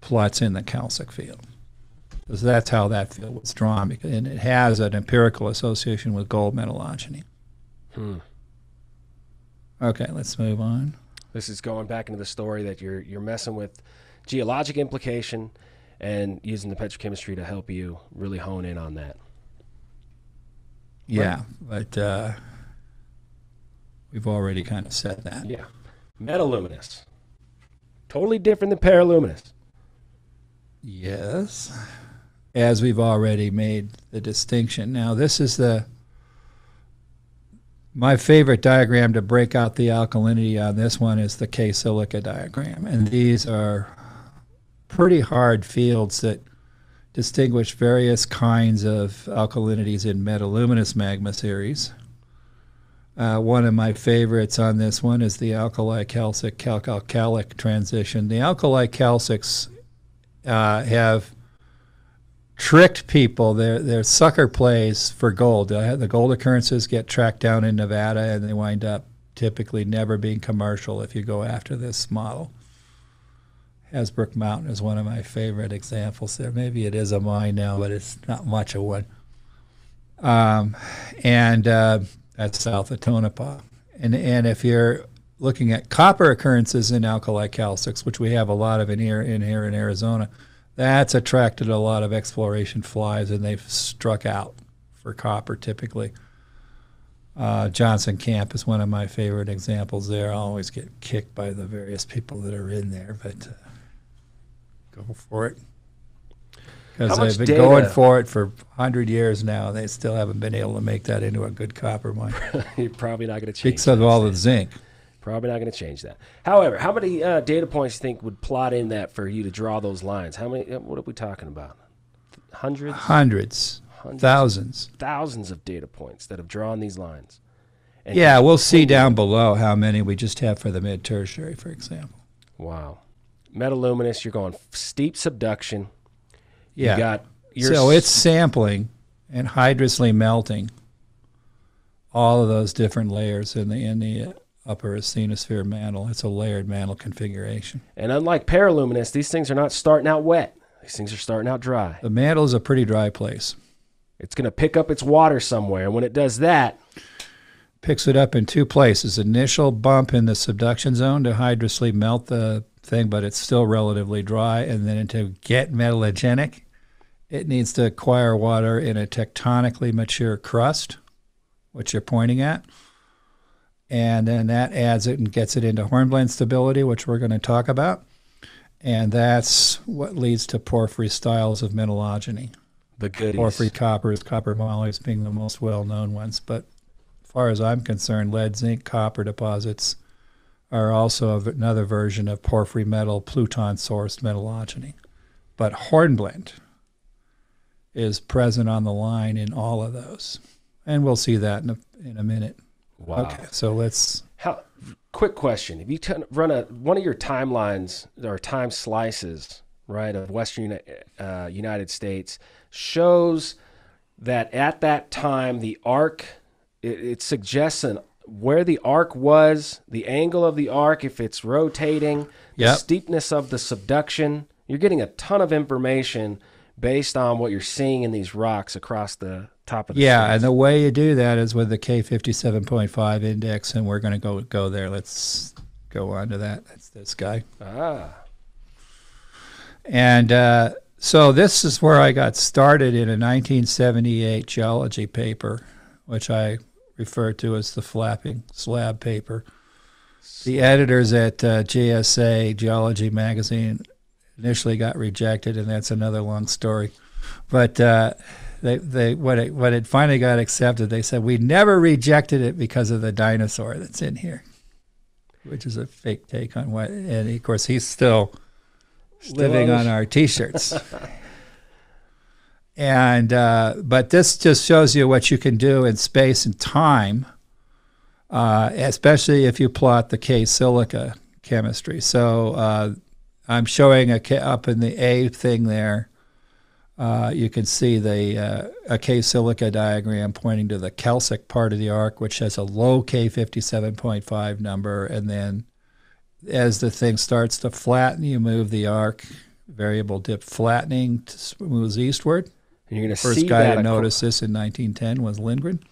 plots in the calcic field. Because that's how that field was drawn, and it has an empirical association with gold metallogeny. Hmm. Okay, let's move on. This is going back into the story that you're you're messing with geologic implication and using the petrochemistry to help you really hone in on that. Yeah, but uh, we've already kind of said that. Yeah. Metaluminous. Totally different than peraluminous. Yes. As we've already made the distinction. Now, this is the my favorite diagram to break out the alkalinity on this one is the K silica diagram. And these are pretty hard fields that distinguish various kinds of alkalinities in metaluminous magma series. Uh, one of my favorites on this one is the alkali calcic calc transition. The alkali calcics uh, have tricked people. They're, they're sucker plays for gold. The gold occurrences get tracked down in Nevada and they wind up typically never being commercial if you go after this model. Hasbrouck Mountain is one of my favorite examples there. Maybe it is a mine now, but it's not much of one. Um, and uh, that's south of Tonopah. And, and if you're looking at copper occurrences in alkali calcics, which we have a lot of in here in, here in Arizona, that's attracted a lot of exploration flies, and they've struck out for copper typically. Uh, Johnson Camp is one of my favorite examples there. I always get kicked by the various people that are in there, but uh, go for it. Because they've been data? going for it for 100 years now, and they still haven't been able to make that into a good copper mine. (laughs) You're probably not going to change Because of all the zinc. Probably not going to change that. However, how many uh, data points do you think would plot in that for you to draw those lines? How many? Uh, what are we talking about? Hundreds? Hundreds. Hundreds thousands. Thousands of data points that have drawn these lines. And yeah, we'll see down below how many we just have for the mid tertiary, for example. Wow metaluminous. You're going steep subduction. Yeah. You got so it's sampling and hydrously melting all of those different layers in the in the upper asthenosphere mantle. It's a layered mantle configuration. And unlike peraluminous, these things are not starting out wet. These things are starting out dry. The mantle is a pretty dry place. It's going to pick up its water somewhere, and when it does that, picks it up in two places. Initial bump in the subduction zone to hydrously melt the thing, but it's still relatively dry. And then to get metallogenic, it needs to acquire water in a tectonically mature crust, which you're pointing at. And then that adds it and gets it into hornblende stability, which we're going to talk about. And that's what leads to porphyry styles of metallogeny. The goodies. Porphyry coppers, copper mollies being the most well known ones. But as far as I'm concerned, lead, zinc, copper deposits are also another version of porphyry metal Pluton sourced metallogeny. But hornblende is present on the line in all of those. And we'll see that in a, in a minute. Wow. Okay, so let's. How, quick question. If you t- run a one of your timelines or time slices, right, of Western uh, United States, shows that at that time the arc, it, it suggests an where the arc was, the angle of the arc, if it's rotating, the steepness of the subduction. You're getting a ton of information based on what you're seeing in these rocks across the top of the Yeah, and the way you do that is with the K57.5 index, and we're going to go go there. Let's go on to that. That's this guy. Ah. And uh, so this is where I got started in a 1978 geology paper, which I referred to as the flapping slab paper. The editors at uh, GSA Geology magazine initially got rejected, and that's another long story. But uh, they, they, when it, when it finally got accepted, they said we never rejected it because of the dinosaur that's in here, which is a fake take on what. And of course, he's still living on our T-shirts. (laughs) And uh, but this just shows you what you can do in space and time, uh, especially if you plot the K silica chemistry. So uh, I'm showing a K, up in the A thing there. Uh, you can see the uh, a K silica diagram pointing to the calcic part of the arc, which has a low K57.5 number, and then as the thing starts to flatten, you move the arc variable dip flattening moves eastward. And you're going to First see guy that to notice this in 1910 was Lindgren.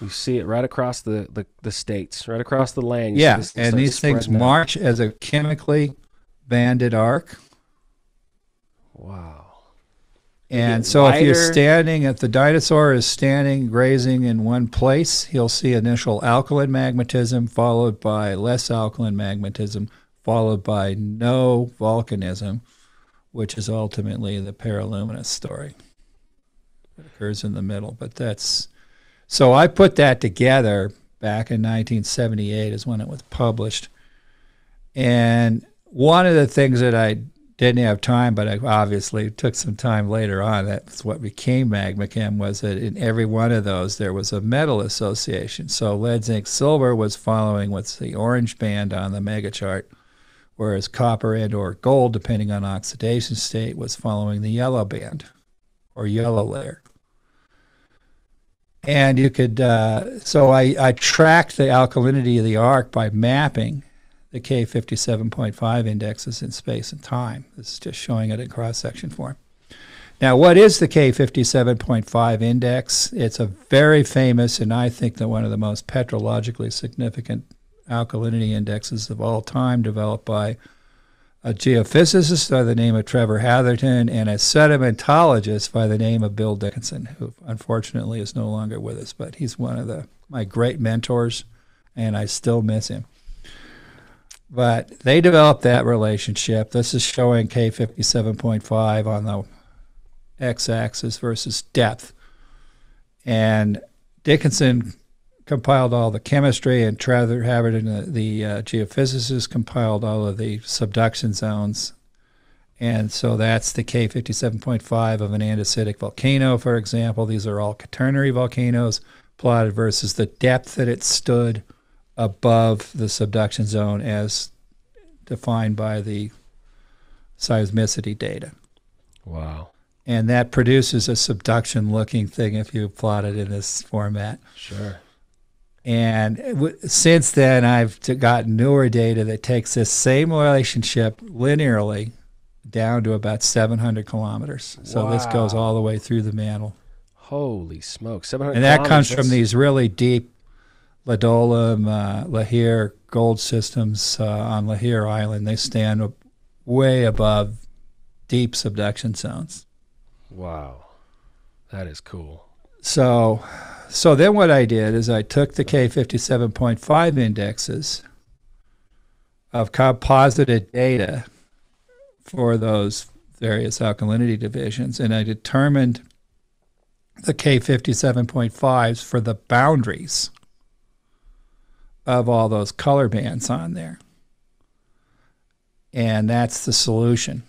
You see it right across the, the, the states, right across the land. You yeah, and these things march as a chemically banded arc. Wow. And so if you're standing, if the dinosaur is standing grazing in one place, he'll see initial alkaline magmatism followed by less alkaline magmatism, followed by no volcanism, which is ultimately the peraluminous story that occurs in the middle. But that's so I put that together back in 1978 is when it was published. And one of the things that I didn't have time, but I obviously took some time later on. That's what became MagmaChem was that in every one of those there was a metal association. So lead, zinc, silver was following what's the orange band on the mega chart, whereas copper and or gold, depending on oxidation state, was following the yellow band or yellow layer. And you could, uh, so I, I tracked the alkalinity of the arc by mapping the K57.5 indexes in space and time. This is just showing it in cross section form. Now, what is the K57.5 index? It's a very famous and I think that one of the most petrologically significant alkalinity indexes of all time, developed by a geophysicist by the name of Trevor Hatherton and a sedimentologist by the name of Bill Dickinson, who unfortunately is no longer with us, but he's one of the my great mentors, and I still miss him. But they developed that relationship. This is showing K57.5 on the x-axis versus depth, and Dickinson compiled all the chemistry, and Trevor Hatherton, the, the uh, geophysicist, compiled all of the subduction zones. And so that's the K57.5 of an andesitic volcano, for example. These are all quaternary volcanoes plotted versus the depth that it stood above the subduction zone as defined by the seismicity data. Wow. And that produces a subduction looking thing if you plot it in this format. Sure. And w- since then, I've gotten newer data that takes this same relationship linearly down to about 700 kilometers. So wow. this goes all the way through the mantle. Holy smoke! 700 And that comes from these really deep Ladolam, uh, Lihir gold systems uh, on Lihir Island. They stand way above deep subduction zones. Wow. That is cool. So so then what I did is I took the K57.5 indexes of composited data for those various alkalinity divisions, and I determined the K57.5s for the boundaries of all those color bands on there. And that's the solution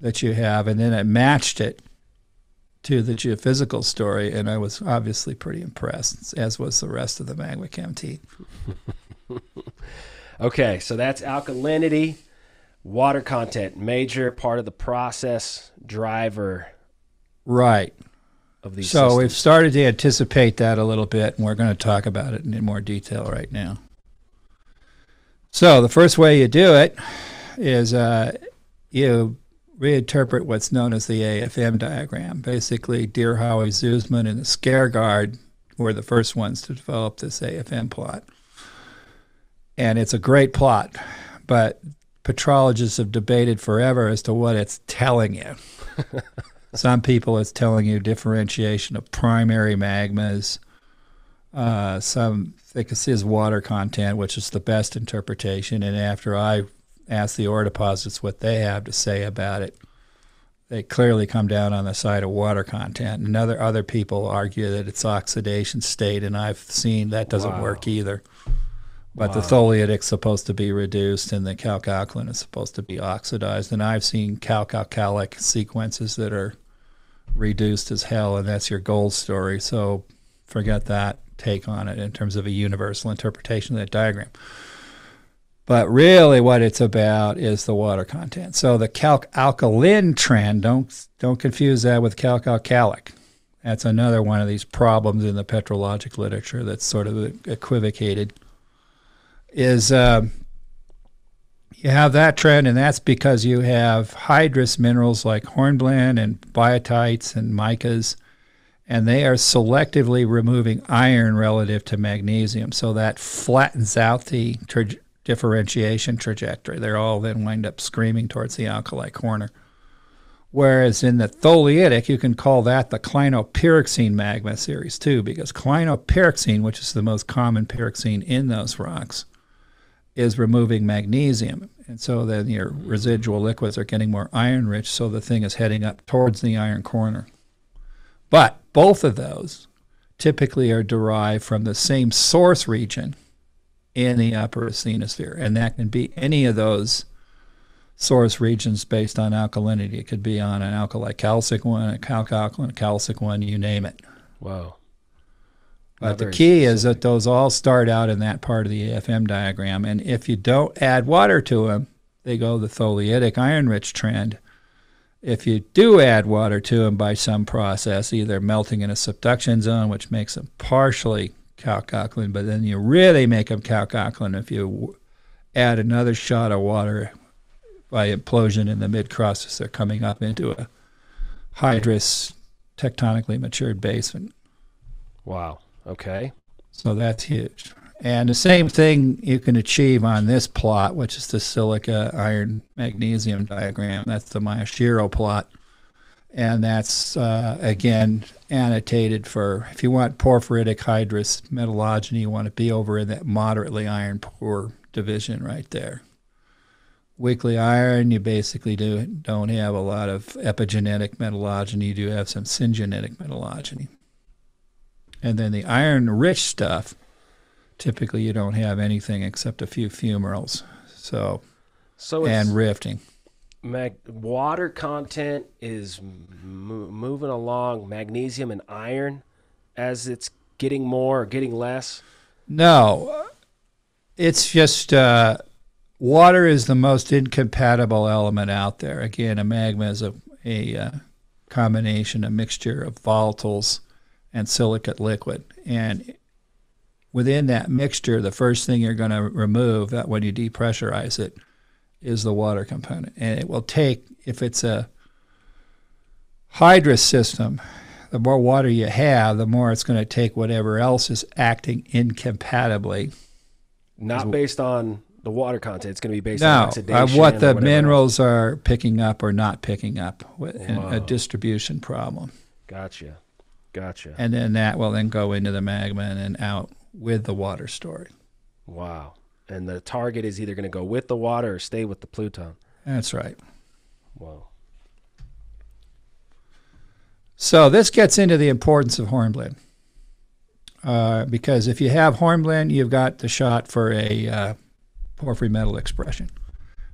that you have. And then I matched it to the geophysical story, and I was obviously pretty impressed, as was the rest of the MagmaChem team. (laughs) okay, so that's alkalinity, water content, major part of the process driver. Right. Of these. So systems. we've started to anticipate that a little bit, and we're going to talk about it in more detail right now. So the first way you do it is uh, you reinterpret what's known as the AFM diagram. Basically, Deer-Howie, Zussman, and the Skaergaard were the first ones to develop this AFM plot. And it's a great plot, but petrologists have debated forever as to what it's telling you. (laughs) Some people, it's telling you differentiation of primary magmas. Uh, some think it says water content, which is the best interpretation. And after I ask the ore deposits what they have to say about it, they clearly come down on the side of water content. And other other people argue that it's oxidation state, and I've seen that doesn't wow. work either. But wow. the tholeiitic's supposed to be reduced, and the calcalkaline is supposed to be oxidized. And I've seen calc-alkalic sequences that are reduced as hell, and that's your gold story. So forget that take on it in terms of a universal interpretation of that diagram. But really, what it's about is the water content. So the calc alkaline trend, don't don't confuse that with calc alkalic. That's another one of these problems in the petrologic literature that's sort of equivocated. Is uh, you have that trend, and that's because you have hydrous minerals like hornblende and biotites and micas, and they are selectively removing iron relative to magnesium. So that flattens out the differentiation trajectory. They all then wind up screaming towards the alkali corner. Whereas in the tholeiitic, you can call that the clinopyroxene magma series too, because clinopyroxene, which is the most common pyroxene in those rocks, is removing magnesium. And so then your residual liquids are getting more iron rich, so the thing is heading up towards the iron corner. But both of those typically are derived from the same source region in the upper asthenosphere. And that can be any of those source regions based on alkalinity. It could be on an alkali calcic one, a calc-alkaline calcic one, you name it. Wow. But the key is that those all start out in that part of the AFM diagram. And if you don't add water to them, they go the tholeiitic iron rich trend. If you do add water to them by some process, either melting in a subduction zone, which makes them partially calc-alkaline, but then you really make them calc-alkaline if you add another shot of water by implosion in the mid crust they're coming up into a hydrous, tectonically matured basement. Wow. Okay. So that's huge. And the same thing you can achieve on this plot, which is the silica iron magnesium diagram. That's the Miyashiro plot. And that's, uh, again, annotated for if you want porphyritic hydrous metallogeny, you want to be over in that moderately iron poor division right there. Weakly iron, you basically do, don't have a lot of epigenetic metallogeny. You do have some syngenetic metallogeny. And then the iron rich stuff, typically you don't have anything except a few fumaroles. So, so and rifting. Mag- water content is mo- moving along magnesium and iron as it's getting more or getting less. No, it's just uh, water is the most incompatible element out there. Again, a magma is a, a uh, combination, a mixture of volatiles and silicate liquid. And within that mixture, the first thing you're going to remove that when you depressurize it is the water component. And it will take, if it's a hydrous system, the more water you have, the more it's going to take whatever else is acting incompatibly. Not based on the water content. It's going to be based no, on oxidation. Uh, what the minerals are picking up or not picking up, a distribution problem. Gotcha. Gotcha. And then that will then go into the magma and then out with the water story. Wow. And the target is either going to go with the water or stay with the pluton. That's right. Wow. So this gets into the importance of hornblende. Uh, because if you have hornblende, you've got the shot for a uh, porphyry metal expression.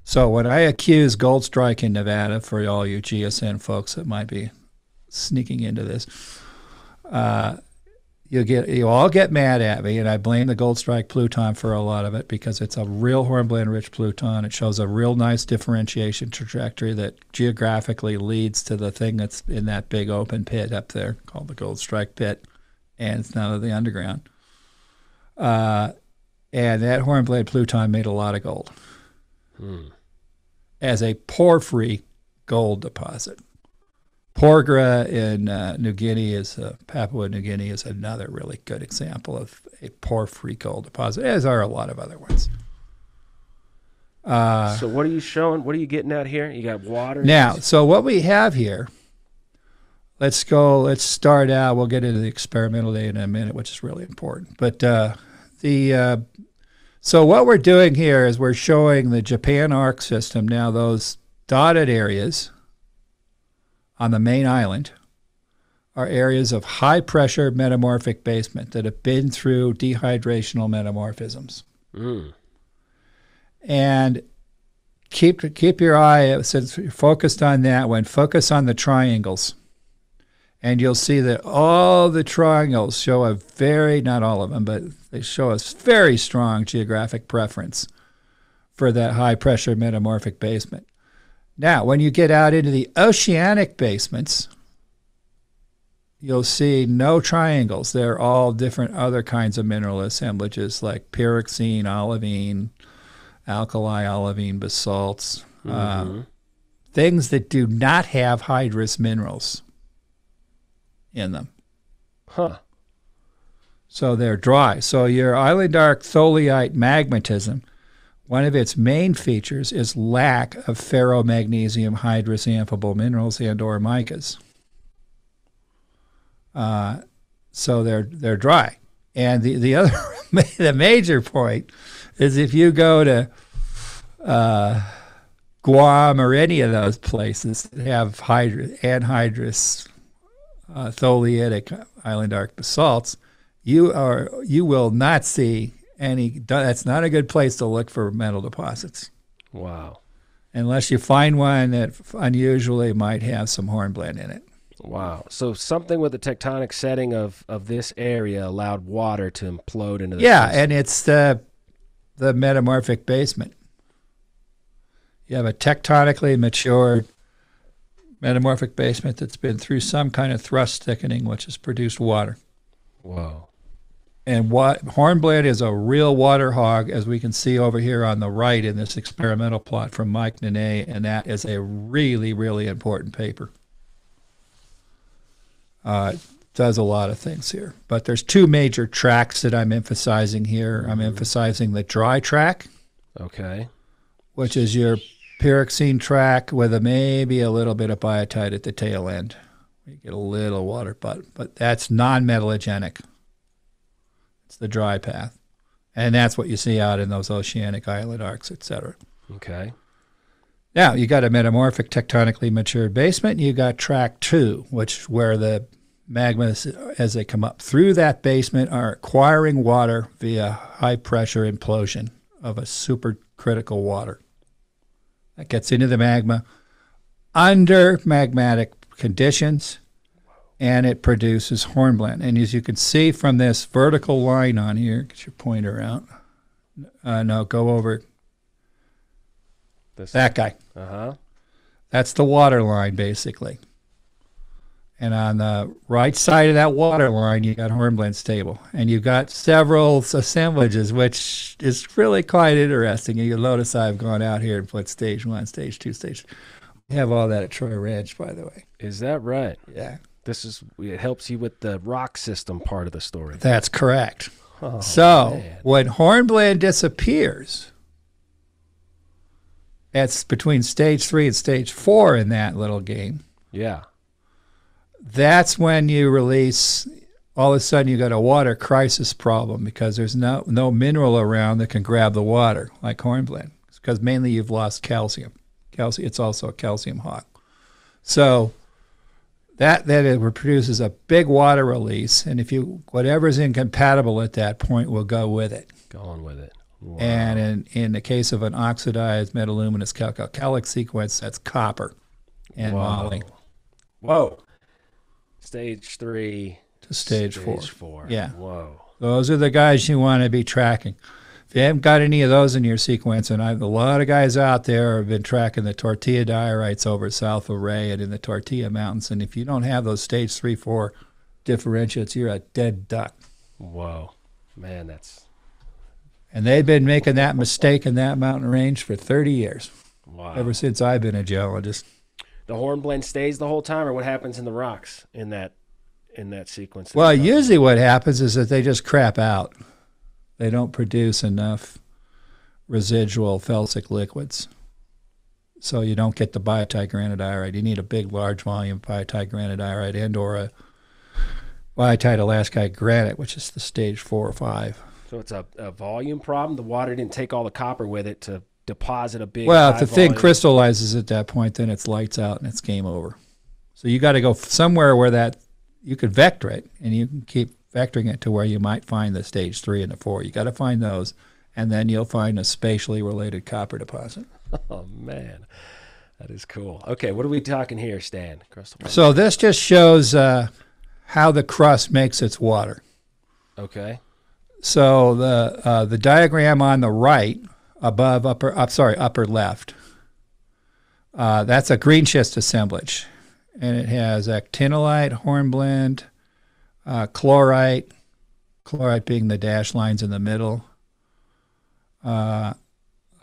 So when I accuse Goldstrike in Nevada, for all you GSN folks that might be sneaking into this, uh, you get you all get mad at me, and I blame the Goldstrike Pluton for a lot of it because it's a real hornblende rich Pluton. It shows a real nice differentiation trajectory that geographically leads to the thing that's in that big open pit up there called the Goldstrike Pit, and it's none of the underground. Uh, and that hornblende Pluton made a lot of gold hmm. as a porphyry gold deposit. Porgera in uh, New Guinea is uh, Papua New Guinea is another really good example of a porphyry gold deposit, as are a lot of other ones. Uh, so what are you showing? What are you getting at here? You got water. Now, so what we have here. Let's go. Let's start out. We'll get into the experimental data in a minute, which is really important. But uh, the uh, so what we're doing here is we're showing the Japan arc system. Now those dotted areas on the main island are areas of high pressure metamorphic basement that have been through dehydrational metamorphisms. Mm. And keep keep your eye since you're focused on that one, focus on the triangles. And you'll see that all the triangles show a very not all of them, but they show a very strong geographic preference for that high pressure metamorphic basement. Now, when you get out into the oceanic basements, you'll see no triangles. They're all different other kinds of mineral assemblages like pyroxene, olivine, alkali olivine basalts, uh, mm-hmm. things that do not have hydrous minerals in them. Huh. So they're dry. So your island arc tholeiite magmatism one of its main features is lack of ferromagnesium hydrous amphibole minerals and or micas. Uh, so they're they're dry. And the, the (laughs) other the major point is if you go to uh, Guam or any of those places that have hydrous, anhydrous uh, tholeiitic island arc basalts, you are you will not see and he that's not a good place to look for metal deposits. Wow. unless you find one that unusually might have some hornblende in it. Wow. So something with the tectonic setting of, of this area allowed water to implode into the Yeah, and it's the the metamorphic basement. You have a tectonically matured metamorphic basement that's been through some kind of thrust thickening, which has produced water. Whoa. And what hornblende is a real water hog, as we can see over here on the right in this experimental plot from Mike Naney, and that is a really, really important paper. Uh, does a lot of things here, but there's two major tracks that I'm emphasizing here. I'm mm-hmm. emphasizing the dry track, okay, which is your pyroxene track with a, maybe a little bit of biotite at the tail end. You get a little water, but but that's non-metallogenic. It's the dry path, and that's what you see out in those oceanic islet arcs, etc. Okay. Now you got a metamorphic tectonically matured basement. You got track two, which where the magmas as they come up through that basement, are acquiring water via high pressure implosion of a supercritical water that gets into the magma under magmatic conditions and it produces hornblende. And as you can see from this vertical line on here, get your pointer out. Uh, no, go over this that guy. Uh huh. That's the water line, basically. And on the right side of that water line, you got hornblende stable. And you've got several assemblages, which is really quite interesting. And You'll notice I've gone out here and put stage one, stage two, stage. We have all that at Troy Ranch, by the way. Is that right? Yeah. This is it helps you with the rock system part of the story. That's correct. Oh, so man. when hornblende disappears, that's between stage three and stage four in that little game. Yeah that's when you release all of a sudden you got a water crisis problem because there's no no mineral around that can grab the water like hornblende because mainly you've lost calcium calcium it's also a calcium hog so that then it produces a big water release and if you whatever's incompatible at that point will go with it go on with it wow. and in, in the case of an oxidized metaluminous calc-alkalic sequence that's copper and Whoa. moly Whoa. Stage three to stage, stage four. four. Yeah. Whoa. Those are the guys you want to be tracking. If you haven't got any of those in your sequence, and I have a lot of guys out there have been tracking the tortilla diorites over south of Ray and in the Tortilla Mountains, and if you don't have those stage three, four differentiates, you're a dead duck. Whoa, man, that's. And they've been making that mistake in that mountain range for 30 years. Wow. Ever since I've been a geologist the hornblende stays the whole time, or what happens in the rocks in that in that sequence? Well, usually what happens is that they just crap out. They don't produce enough residual felsic liquids. So you don't get the biotite granodiorite. You need a big, large volume biotite granodiorite and or a biotite alaskite granite, which is the stage four or five. So it's a, a volume problem. The water didn't take all the copper with it to deposit a big. Well, if the volume. thing crystallizes at that point, then it's lights out and it's game over. So you got to go somewhere where that you could vector it, and you can keep vectoring it to where you might find the stage three and the four. You got to find those, and then you'll find a spatially related copper deposit. (laughs) Oh man, that is cool. Okay, what are we talking here, Stan? So this just shows uh, how the crust makes its water. Okay. So the uh, the diagram on the right above upper, up, sorry, upper left. Uh, that's a green schist assemblage, and it has actinolite, hornblende, uh, chlorite, chlorite being the dash lines in the middle, uh,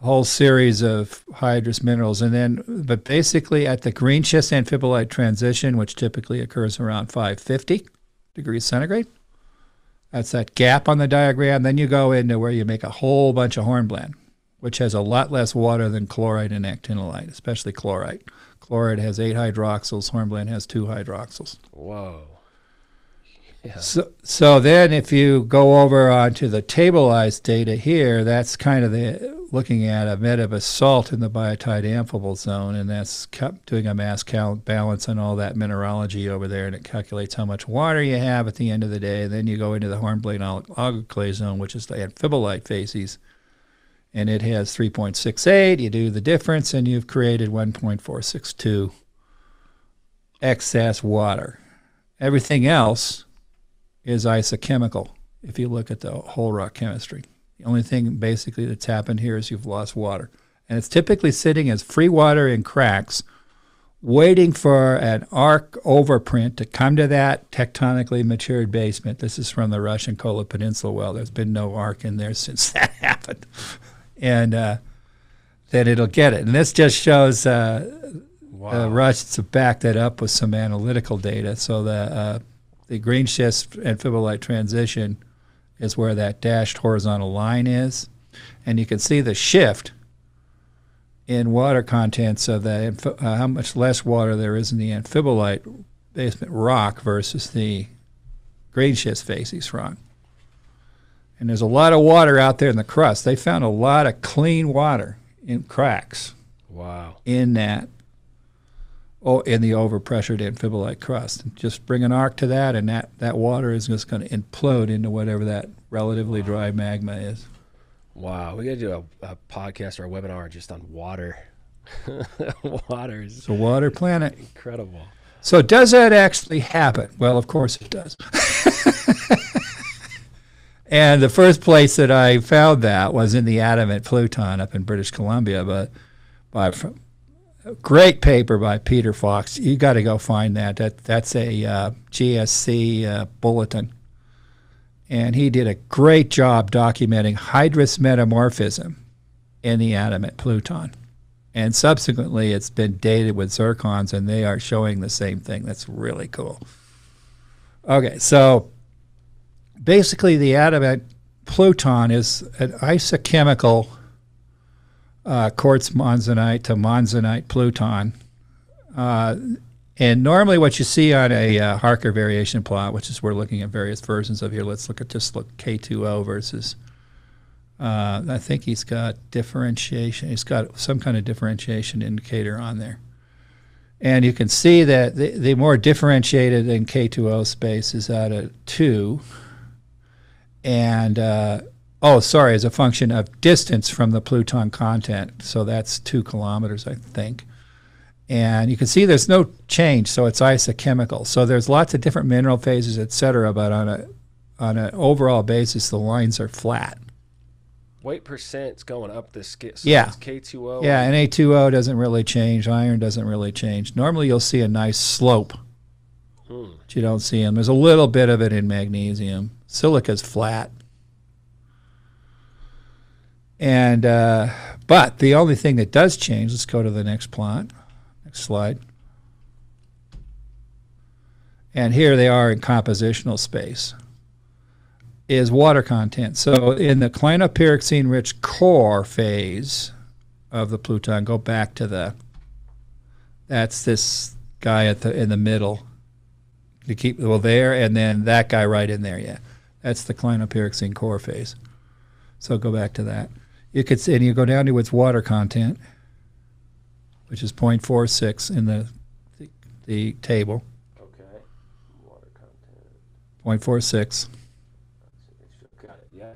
whole series of hydrous minerals, and then, but basically at the green schist amphibolite transition, which typically occurs around 550 degrees centigrade. That's that gap on the diagram. Then you go into where you make a whole bunch of hornblende which has a lot less water than chlorite and actinolite, especially chlorite. Chlorite has eight hydroxyls, hornblende has two hydroxyls. Whoa. So, so then if you go over onto the tableized data here, that's kind of the looking at a metabasalt in the biotite amphibole zone, and that's doing a mass count balance and all that mineralogy over there, and it calculates how much water you have at the end of the day. Then you go into the hornblende oligoclase zone, which is the amphibolite facies, and it has 3.68. You do the difference, and you've created 1.462 excess water. Everything else is isochemical if you look at the whole rock chemistry. The only thing basically that's happened here is you've lost water. And it's typically sitting as free water in cracks, waiting for an arc overprint to come to that tectonically matured basement. This is from the Russian Kola Peninsula well. There's been no arc in there (laughs) since that happened. And uh, then it'll get it. And this just shows uh, wow. uh, Russians have backed that up with some analytical data. So the, uh, the green schist amphibolite transition is where that dashed horizontal line is. And you can see the shift in water content so that uh, how much less water there is in the amphibolite basement rock versus the green schist facies rock. And there's a lot of water out there in the crust. They found a lot of clean water in cracks. Wow. In that, oh, in the overpressured amphibolite crust. just bring an arc to that, and that, that water is just going to implode into whatever that relatively wow. dry magma is. Wow, we got to do a, a, podcast or a webinar just on water. (laughs) water is it's a water planet. Incredible. So does that actually happen? Well, of course it does. (laughs) and the first place that I found that was in the Adamant Pluton up in British Columbia, but by a great paper by Peter Fox. You got to go find that. That that's a uh, GSC uh, bulletin and he did a great job documenting hydrous metamorphism in the Adamant Pluton. And subsequently, it's been dated with zircons, and they are showing the same thing. That's really cool. Okay, so basically, the Adamant Pluton is an isochemical uh, quartz monzonite to monzonite Pluton. Uh, and normally, what you see on a uh, Harker variation plot, which is we're looking at various versions of here. Let's look at just look K2O versus. Uh, I think he's got differentiation. He's got some kind of differentiation indicator on there, and you can see that the, the more differentiated in K2O space is out at two, and uh, oh, sorry, as a function of distance from the Pluton content. So that's two kilometers, I think and you can see there's no change, so it's isochemical. So there's lots of different mineral phases, et cetera, but on a on an overall basis, the lines are flat. Weight percent's going up this scale. So yeah. K2O. Yeah, and A2O doesn't really change. Iron doesn't really change. Normally, you'll see a nice slope, hmm. but you don't see them. There's a little bit of it in magnesium. Silica's flat. And uh, but the only thing that does change. Let's go to the next plot next slide. And here they are in compositional space, is water content. So in the clinopyroxene rich core phase of the Pluton, go back to the, that's this guy at the in the middle. To keep well there, and then that guy right in there. Yeah, that's the clinopyroxene core phase. So go back to that. You could see, and you go down to its water content which is 0.46 in the, the, the table. Okay. Water content. 0.46. Got it. Yeah.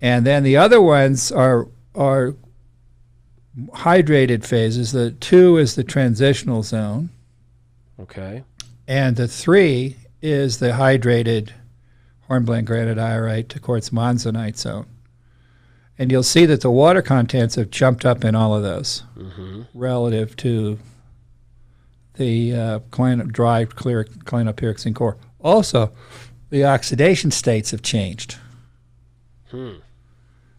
And then the other ones are are hydrated phases. The two is the transitional zone. Okay. And the three is the hydrated hornblende granodiorite to quartz monzonite zone and you'll see that the water contents have jumped up in all of those mm-hmm. relative to the uh, dry, clear clinopyroxene core. Also, the oxidation states have changed. Hmm.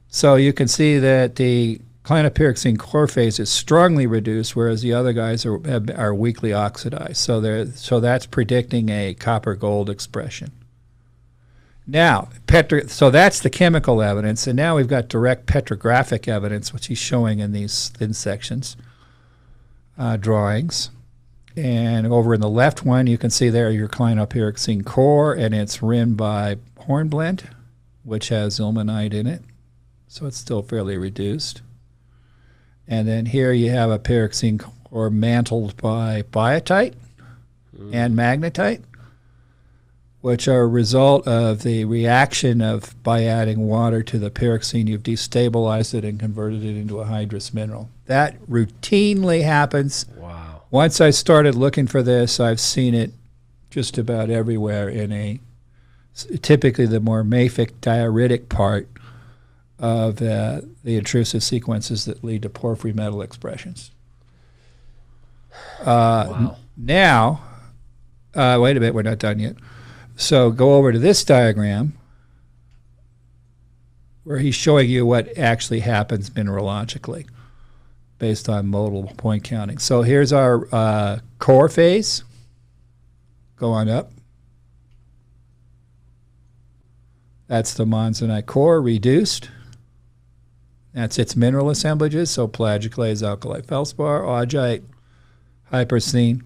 So you can see that the clinopyroxene core phase is strongly reduced, whereas the other guys are, are weakly oxidized. So, so that's predicting a copper gold expression. Now, petro- so that's the chemical evidence, and now we've got direct petrographic evidence, which he's showing in these thin sections uh, drawings. And over in the left one, you can see there your clinopyroxene core, and it's rimmed by hornblende, which has ilmenite in it, so it's still fairly reduced. And then here you have a pyroxene core mantled by biotite mm. and magnetite which are a result of the reaction of by adding water to the pyroxene, you've destabilized it and converted it into a hydrous mineral. That routinely happens. Wow. Once I started looking for this, I've seen it just about everywhere in a typically the more mafic dioritic part of uh, the intrusive sequences that lead to porphyry metal expressions. Uh, wow. Now, uh, wait a minute, we're not done yet. So go over to this diagram where he's showing you what actually happens mineralogically based on modal point counting. So here's our uh, core phase. Go on up. That's the monzonite core reduced. That's its mineral assemblages, so plagioclase, alkali feldspar, augite, hypersthene,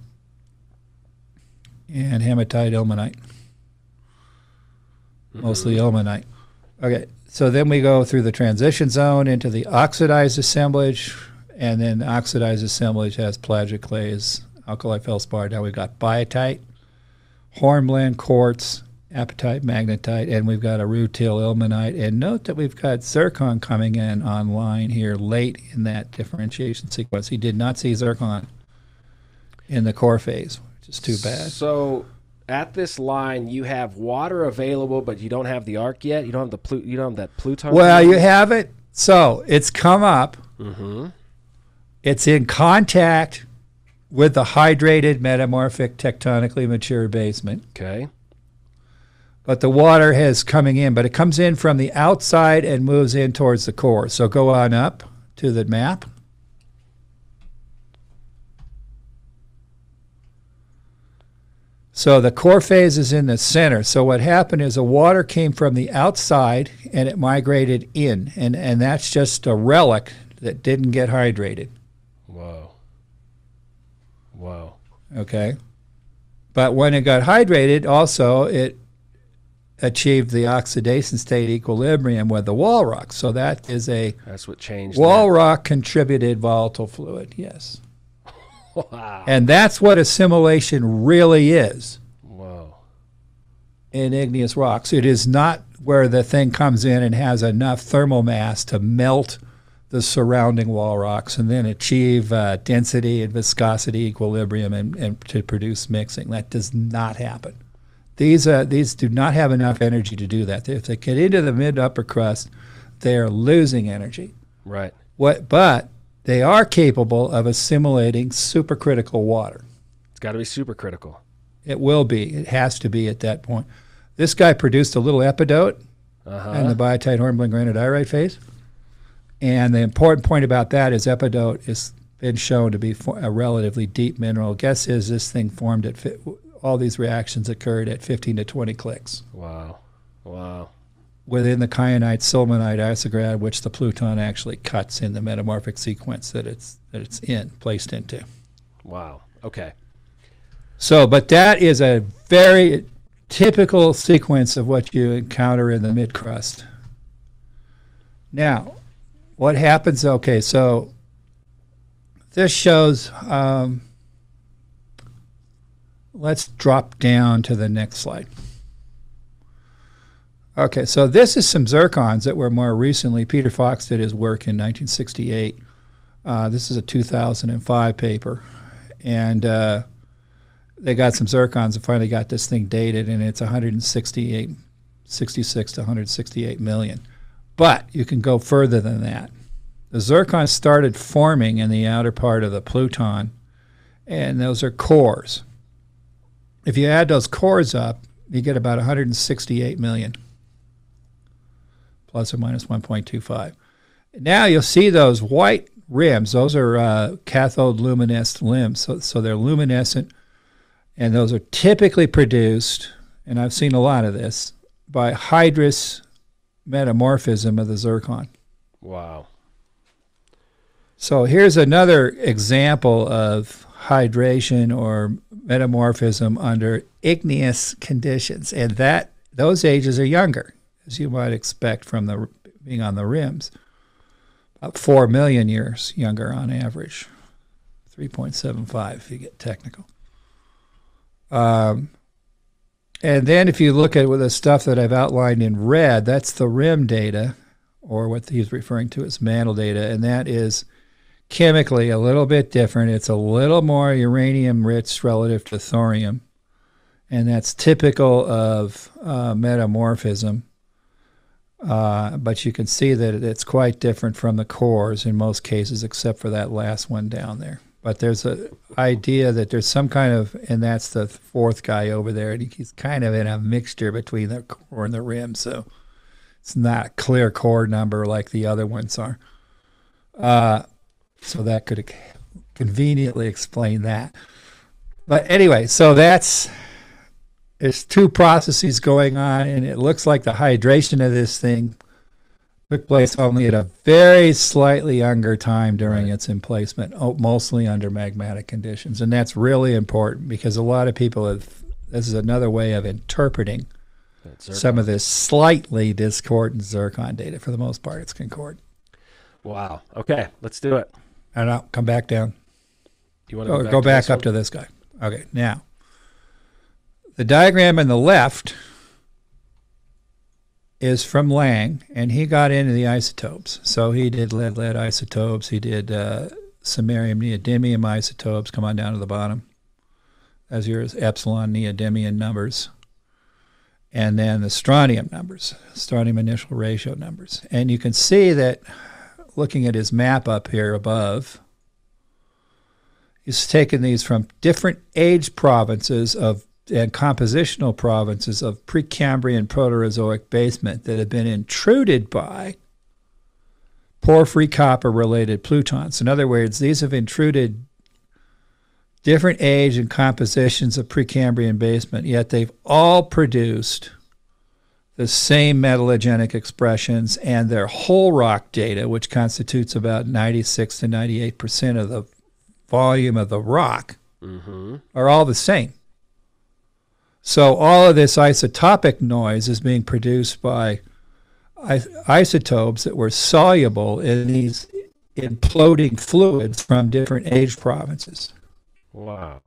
and hematite ilmenite Mm-hmm. mostly ilmenite. Okay, so then we go through the transition zone into the oxidized assemblage, and then oxidized assemblage has plagioclase, alkali feldspar. Now we've got biotite, hornblende, quartz, apatite, magnetite, and we've got a rutile ilmenite. And note that we've got zircon coming in online here late in that differentiation sequence. He did not see zircon in the core phase, which is too bad. So at this line you have water available, but you don't have the arc yet. You don't have the plu- you don't have that pluton. Well, you have it. So it's come up. Mm-hmm. It's in contact with the hydrated metamorphic tectonically mature basement. Okay. But the water has coming in, but it comes in from the outside and moves in towards the core. So go on up to the map. So the core phase is in the center. So what happened is the water came from the outside and it migrated in, and, and that's just a relic that didn't get hydrated. Wow. Wow. Okay. But when it got hydrated, also it achieved the oxidation state equilibrium with the wall rock. So that is a that's what changed. Wall that. rock contributed volatile fluid. Yes. Wow. And that's what assimilation really is. Whoa. In igneous rocks. It is not where the thing comes in and has enough thermal mass to melt the surrounding wall rocks and then achieve uh, density and viscosity equilibrium and, and, to produce mixing. That does not happen. These, uh, these do not have enough energy to do that. If they get into the mid upper crust, they are losing energy. Right. What, but they are capable of assimilating supercritical water. It's got to be supercritical. It will be. It has to be at that point. This guy produced a little epidote uh-huh. in the biotite hornblende granodiorite phase. And the important point about that is epidote has been shown to be a relatively deep mineral. Guess is this thing formed at fi- all these reactions occurred at 15 to 20 Clicks. Wow. Wow within the kyanite sillimanite isograd, which the pluton actually cuts in the metamorphic sequence that it's that it's in placed into. Wow. Okay. So, but that is a very typical sequence of what you encounter in the mid crust. Now, what happens? Okay, so this shows. Um, let's drop down to the next slide. Okay, so this is some zircons that were more recently. Peter Fox did his work in 1968. Uh, this is a 2005 paper, and uh, they got some zircons and finally got this thing dated, and it's 168, 66 to 168 million. But you can go further than that. The zircon started forming in the outer part of the pluton, and those are cores. If you add those cores up, you get about 168 million plus or minus 1.25. Now you'll see those white rims. Those are uh, cathode luminescent limbs. So, so they're luminescent, and those are typically produced, and I've seen a lot of this, by hydrous metamorphism of the zircon. Wow. So here's another example of hydration or metamorphism under igneous conditions, and that those ages are younger as you might expect from the being on the rims. About 4 million years younger on average. 3.75 if you get technical. Um, and then if you look at the stuff that I've outlined in red, that's the rim data, or what he's referring to as mantle data, and that is chemically a little bit different. It's a little more uranium rich relative to thorium, and that's typical of uh, metamorphism. Uh, but you can see that it's quite different from the cores in most cases, except for that last one down there. But there's an idea that there's some kind of, and that's the fourth guy over there, and he's kind of in a mixture between the core and the rim, so it's not a clear core number like the other ones are. Uh, so that could conveniently explain that. But anyway, so that's there's two processes going on, and it looks like the hydration of this thing took place only at a very slightly younger time during right. its emplacement, oh, mostly under magmatic conditions. And that's really important because a lot of people have, this is another way of interpreting some of this slightly discordant zircon data. For the most part, it's concordant. Wow. Okay, let's do it. And I'll come back down. You want to go, back, go back up to this guy. Okay, now the diagram on the left is from Lang, and he got into the isotopes. So he did lead lead isotopes. He did uh, samarium neodymium isotopes. Come on down to the bottom. As your epsilon neodymium numbers. And then the strontium numbers, strontium initial ratio numbers. And you can see that looking at his map up here above, he's taken these from different age provinces of and compositional provinces of Precambrian Proterozoic basement that have been intruded by porphyry copper related plutons. In other words, these have intruded different age and compositions of Precambrian basement, yet they've all produced the same metallogenic expressions and their whole rock data, which constitutes about 96 to 98% of the volume of the rock, mm-hmm. are all the same. So all of this isotopic noise is being produced by isotopes that were soluble in these imploding fluids from different age provinces. Wow.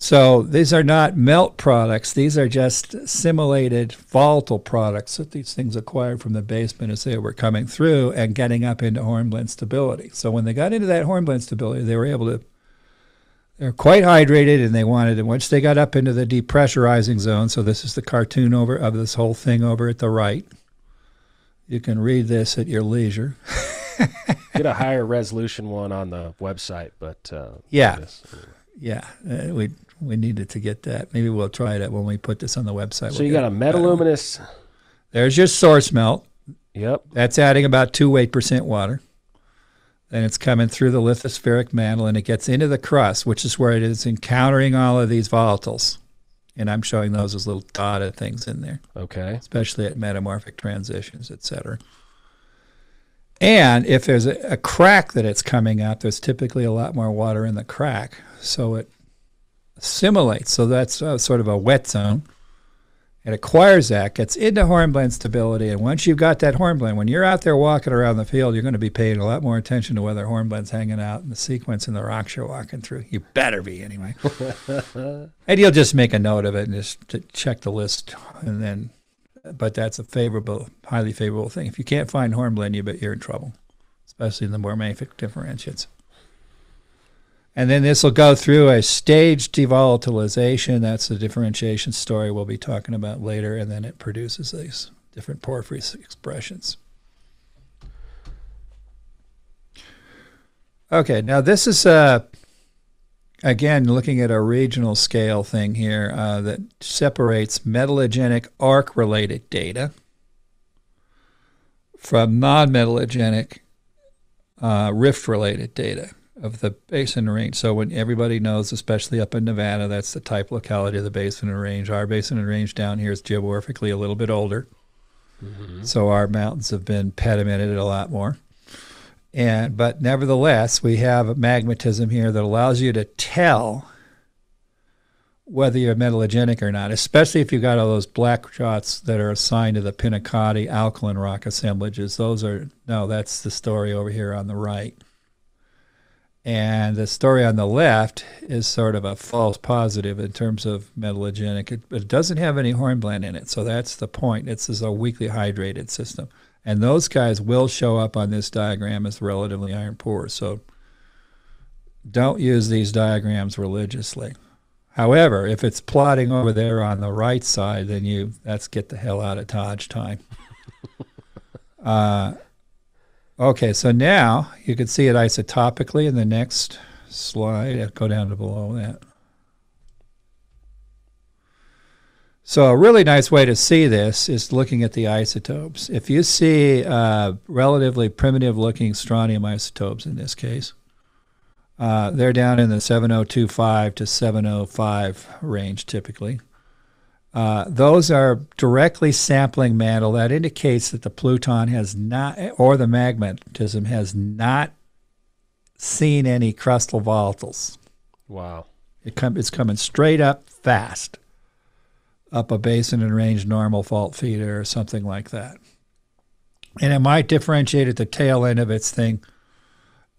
So these are not melt products. These are just simulated volatile products that these things acquired from the basement as they were coming through and getting up into hornblende stability. So when they got into that hornblende stability, they were able to they're quite hydrated and they wanted, and once they got up into the depressurizing zone, so this is the cartoon over of this whole thing over at the right. You can read this at your leisure. (laughs) Get a higher resolution one on the website, but uh, yeah, yeah, uh, we we needed to get that. Maybe we'll try it out when we put this on the website. So we'll you got a metaluminous. There's your source melt. Yep. That's adding about two eight percent water and it's coming through the lithospheric mantle and it gets into the crust, which is where it is encountering all of these volatiles. And I'm showing those as little dotted things in there. Okay. Especially at metamorphic transitions, et cetera. And if there's a, a crack that it's coming out, there's typically a lot more water in the crack. So it assimilates. So that's uh, sort of a wet zone. It acquires that, gets into hornblende stability, and once you've got that hornblende, when you're out there walking around the field, you're going to be paying a lot more attention to whether hornblende's hanging out in the sequence in the rocks you're walking through. You better be anyway. (laughs) and you'll just make a note of it and just check the list, and then. But that's a favorable, highly favorable thing. If you can't find hornblende, you bet you're in trouble, especially in the more mafic differentiates. And then this will go through a staged devolatilization. That's the differentiation story we'll be talking about later. And then it produces these different porphyry expressions. Okay, now this is, uh, again, looking at a regional scale thing here uh, that separates metallogenic arc related data from non metallogenic uh, rift related data of the basin range. So when everybody knows, especially up in Nevada, that's the type locality of the basin and range. Our basin and range down here is geomorphically a little bit older. Mm-hmm. So our mountains have been pedimented a lot more. And but nevertheless, we have a magmatism here that allows you to tell whether you're metallogenic or not, especially if you've got all those black dots that are assigned to the Pinacate alkaline rock assemblages. Those are no, that's the story over here on the right And the story on the left is sort of a false positive in terms of metallogenic. It, it doesn't have any hornblende in it, so that's the point. It's, it's a weakly hydrated system. And those guys will show up on this diagram as relatively iron poor. So don't use these diagrams religiously. However, if it's plotting over there on the right side, then you that's get the hell out of Dodge time. (laughs) uh, Okay, so now you can see it isotopically in the next slide. Go down to below that. So a really nice way to see this is looking at the isotopes. If you see uh, relatively primitive looking strontium isotopes in this case, uh, they're down in the 7025 to 705 range typically. Uh, those are directly sampling mantle. That indicates that the pluton has not, or the magmatism has not seen any crustal volatiles. Wow. It com- it's coming straight up fast, up a basin and range normal fault feeder or something like that. And it might differentiate at the tail end of its thing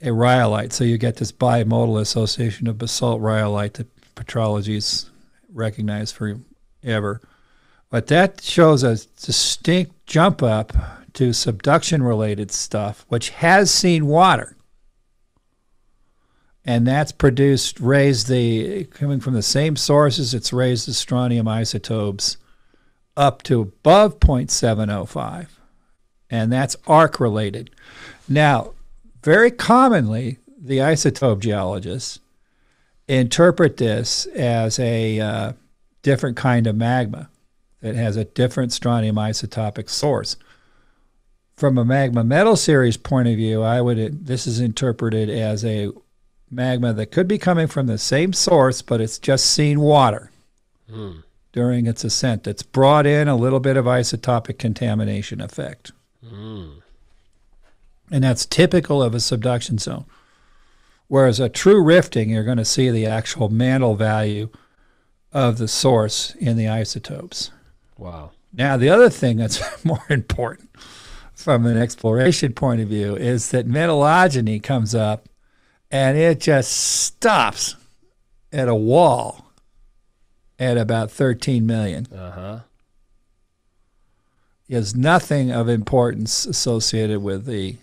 a rhyolite. So you get this bimodal association of basalt rhyolite that petrology's recognized for ever. But that shows a distinct jump up to subduction related stuff, which has seen water. And that's produced, raised the, coming from the same sources, it's raised the strontium isotopes up to above 0.705. And that's arc related. Now, very commonly, the isotope geologists interpret this as a uh, different kind of magma that has a different strontium isotopic source. From a magma metal series point of view, I would this is interpreted as a magma that could be coming from the same source, but it's just seen water mm. during its ascent. That's brought in a little bit of isotopic contamination effect. Mm. And that's typical of a subduction zone. Whereas a true rifting, you're going to see the actual mantle value of the source in the isotopes. Wow. Now, the other thing that's (laughs) more important from an exploration point of view is that metallogeny comes up and it just stops at a wall at about 13 million. Uh-huh. There's nothing of importance associated with the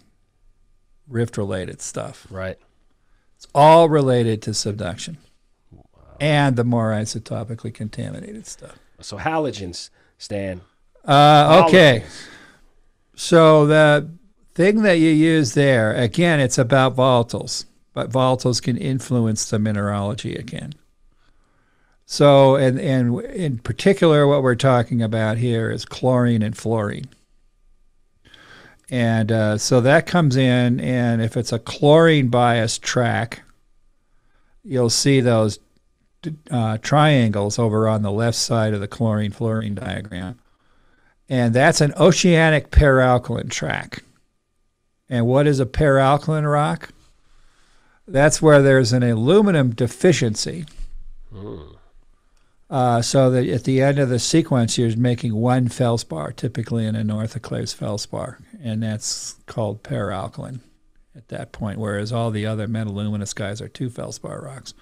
rift related stuff. Right. It's all related to subduction and the more isotopically contaminated stuff. So halogens, Stan. Uh, okay. So the thing that you use there, again, it's about volatiles, but volatiles can influence the mineralogy again. So, and, and in particular, what we're talking about here is chlorine and fluorine. And uh, so that comes in, and if it's a chlorine bias track, you'll see those uh, triangles over on the left side of the chlorine fluorine diagram. And that's an oceanic peralkaline track. And what is a peralkaline rock? That's where there's an aluminum deficiency. Mm. Uh, so that at the end of the sequence, you're making one feldspar, typically in an orthoclase feldspar, and that's called peralkaline at that point. Whereas all the other metaluminous guys are two feldspar rocks.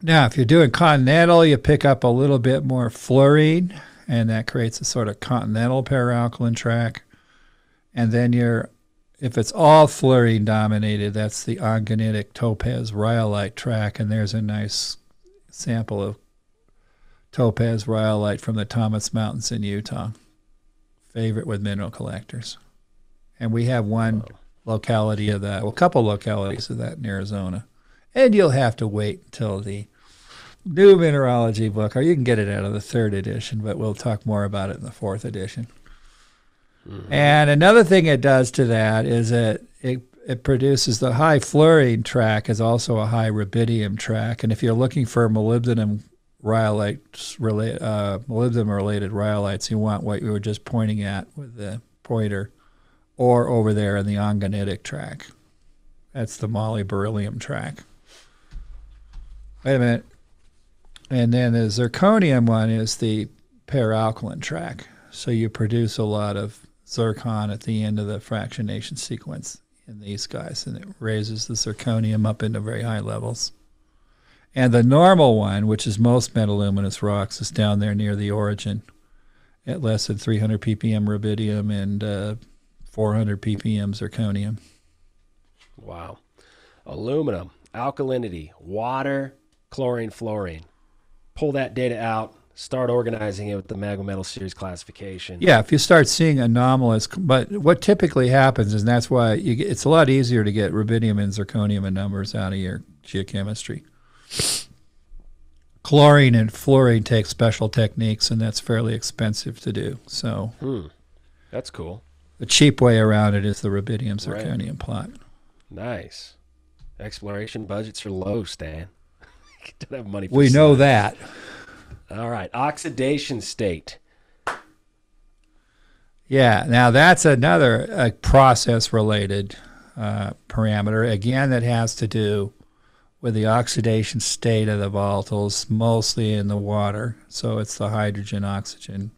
Now, if you're doing continental, you pick up a little bit more fluorine, and that creates a sort of continental peralkaline track. And then you're, if it's all fluorine dominated, that's the ongonitic topaz rhyolite track, and there's a nice sample of topaz rhyolite from the Thomas Mountains in Utah. Favorite with mineral collectors. And we have one locality of that, well, a couple localities of that in Arizona and you'll have to wait until the new mineralogy book, or you can get it out of the third edition, but we'll talk more about it in the fourth edition. Mm-hmm. And another thing it does to that is that it it produces the high fluorine track is also a high rubidium track, and if you're looking for molybdenum rhyolites, relate, uh, molybdenum related rhyolites, you want what you were just pointing at with the pointer, or over there in the ongonitic track. That's the moly beryllium track. Wait a minute. And then the zirconium one is the peralkaline track. So you produce a lot of zircon at the end of the fractionation sequence in these guys, and it raises the zirconium up into very high levels. And the normal one, which is most metaluminous rocks, is down there near the origin at less than 300 ppm rubidium and uh, 400 ppm zirconium. Wow. Aluminum, alkalinity, water, chlorine, fluorine. Pull that data out, start organizing it with the magma metal series classification. Yeah, if you start seeing anomalous, but what typically happens, and that's why get, it's a lot easier to get rubidium and zirconium and numbers out of your geochemistry. Chlorine and fluorine take special techniques, and that's fairly expensive to do. So, hmm. that's cool. The cheap way around it is the rubidium zirconium right. plot. Nice. Exploration budgets are low, Stan. (laughs) Don't have money. we know that. All right, oxidation state. Yeah, now that's another uh, process-related uh, parameter. Again, that has to do with the oxidation state of the volatiles, mostly in the water. So it's the hydrogen-oxygen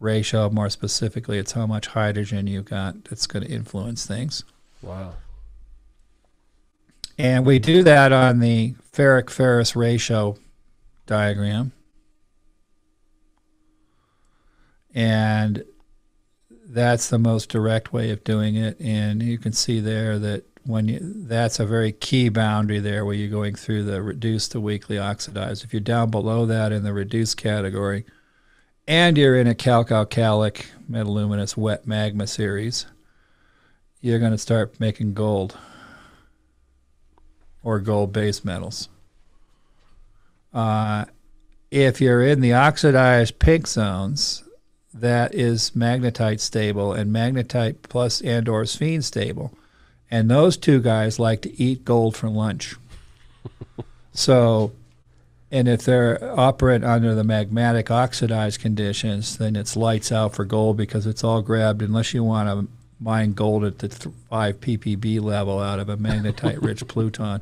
ratio. More specifically, it's how much hydrogen you've got that's going to influence things. Wow. And we do that on the ferric ferrous ratio diagram. And that's the most direct way of doing it. And you can see there that when you, that's a very key boundary there where you're going through the reduced to weakly oxidized. If you're down below that in the reduced category and you're in a calc-alkalic metaluminous wet magma series, you're going to start making gold or gold base metals. Uh, if you're in the oxidized pink zones, that is magnetite stable and magnetite plus and or sphene stable. And those two guys like to eat gold for lunch. (laughs) so, and if they're operate under the magmatic oxidized conditions, then it's lights out for gold because it's all grabbed unless you want to mine gold at the th- 5 ppb level out of a magnetite rich (laughs) pluton.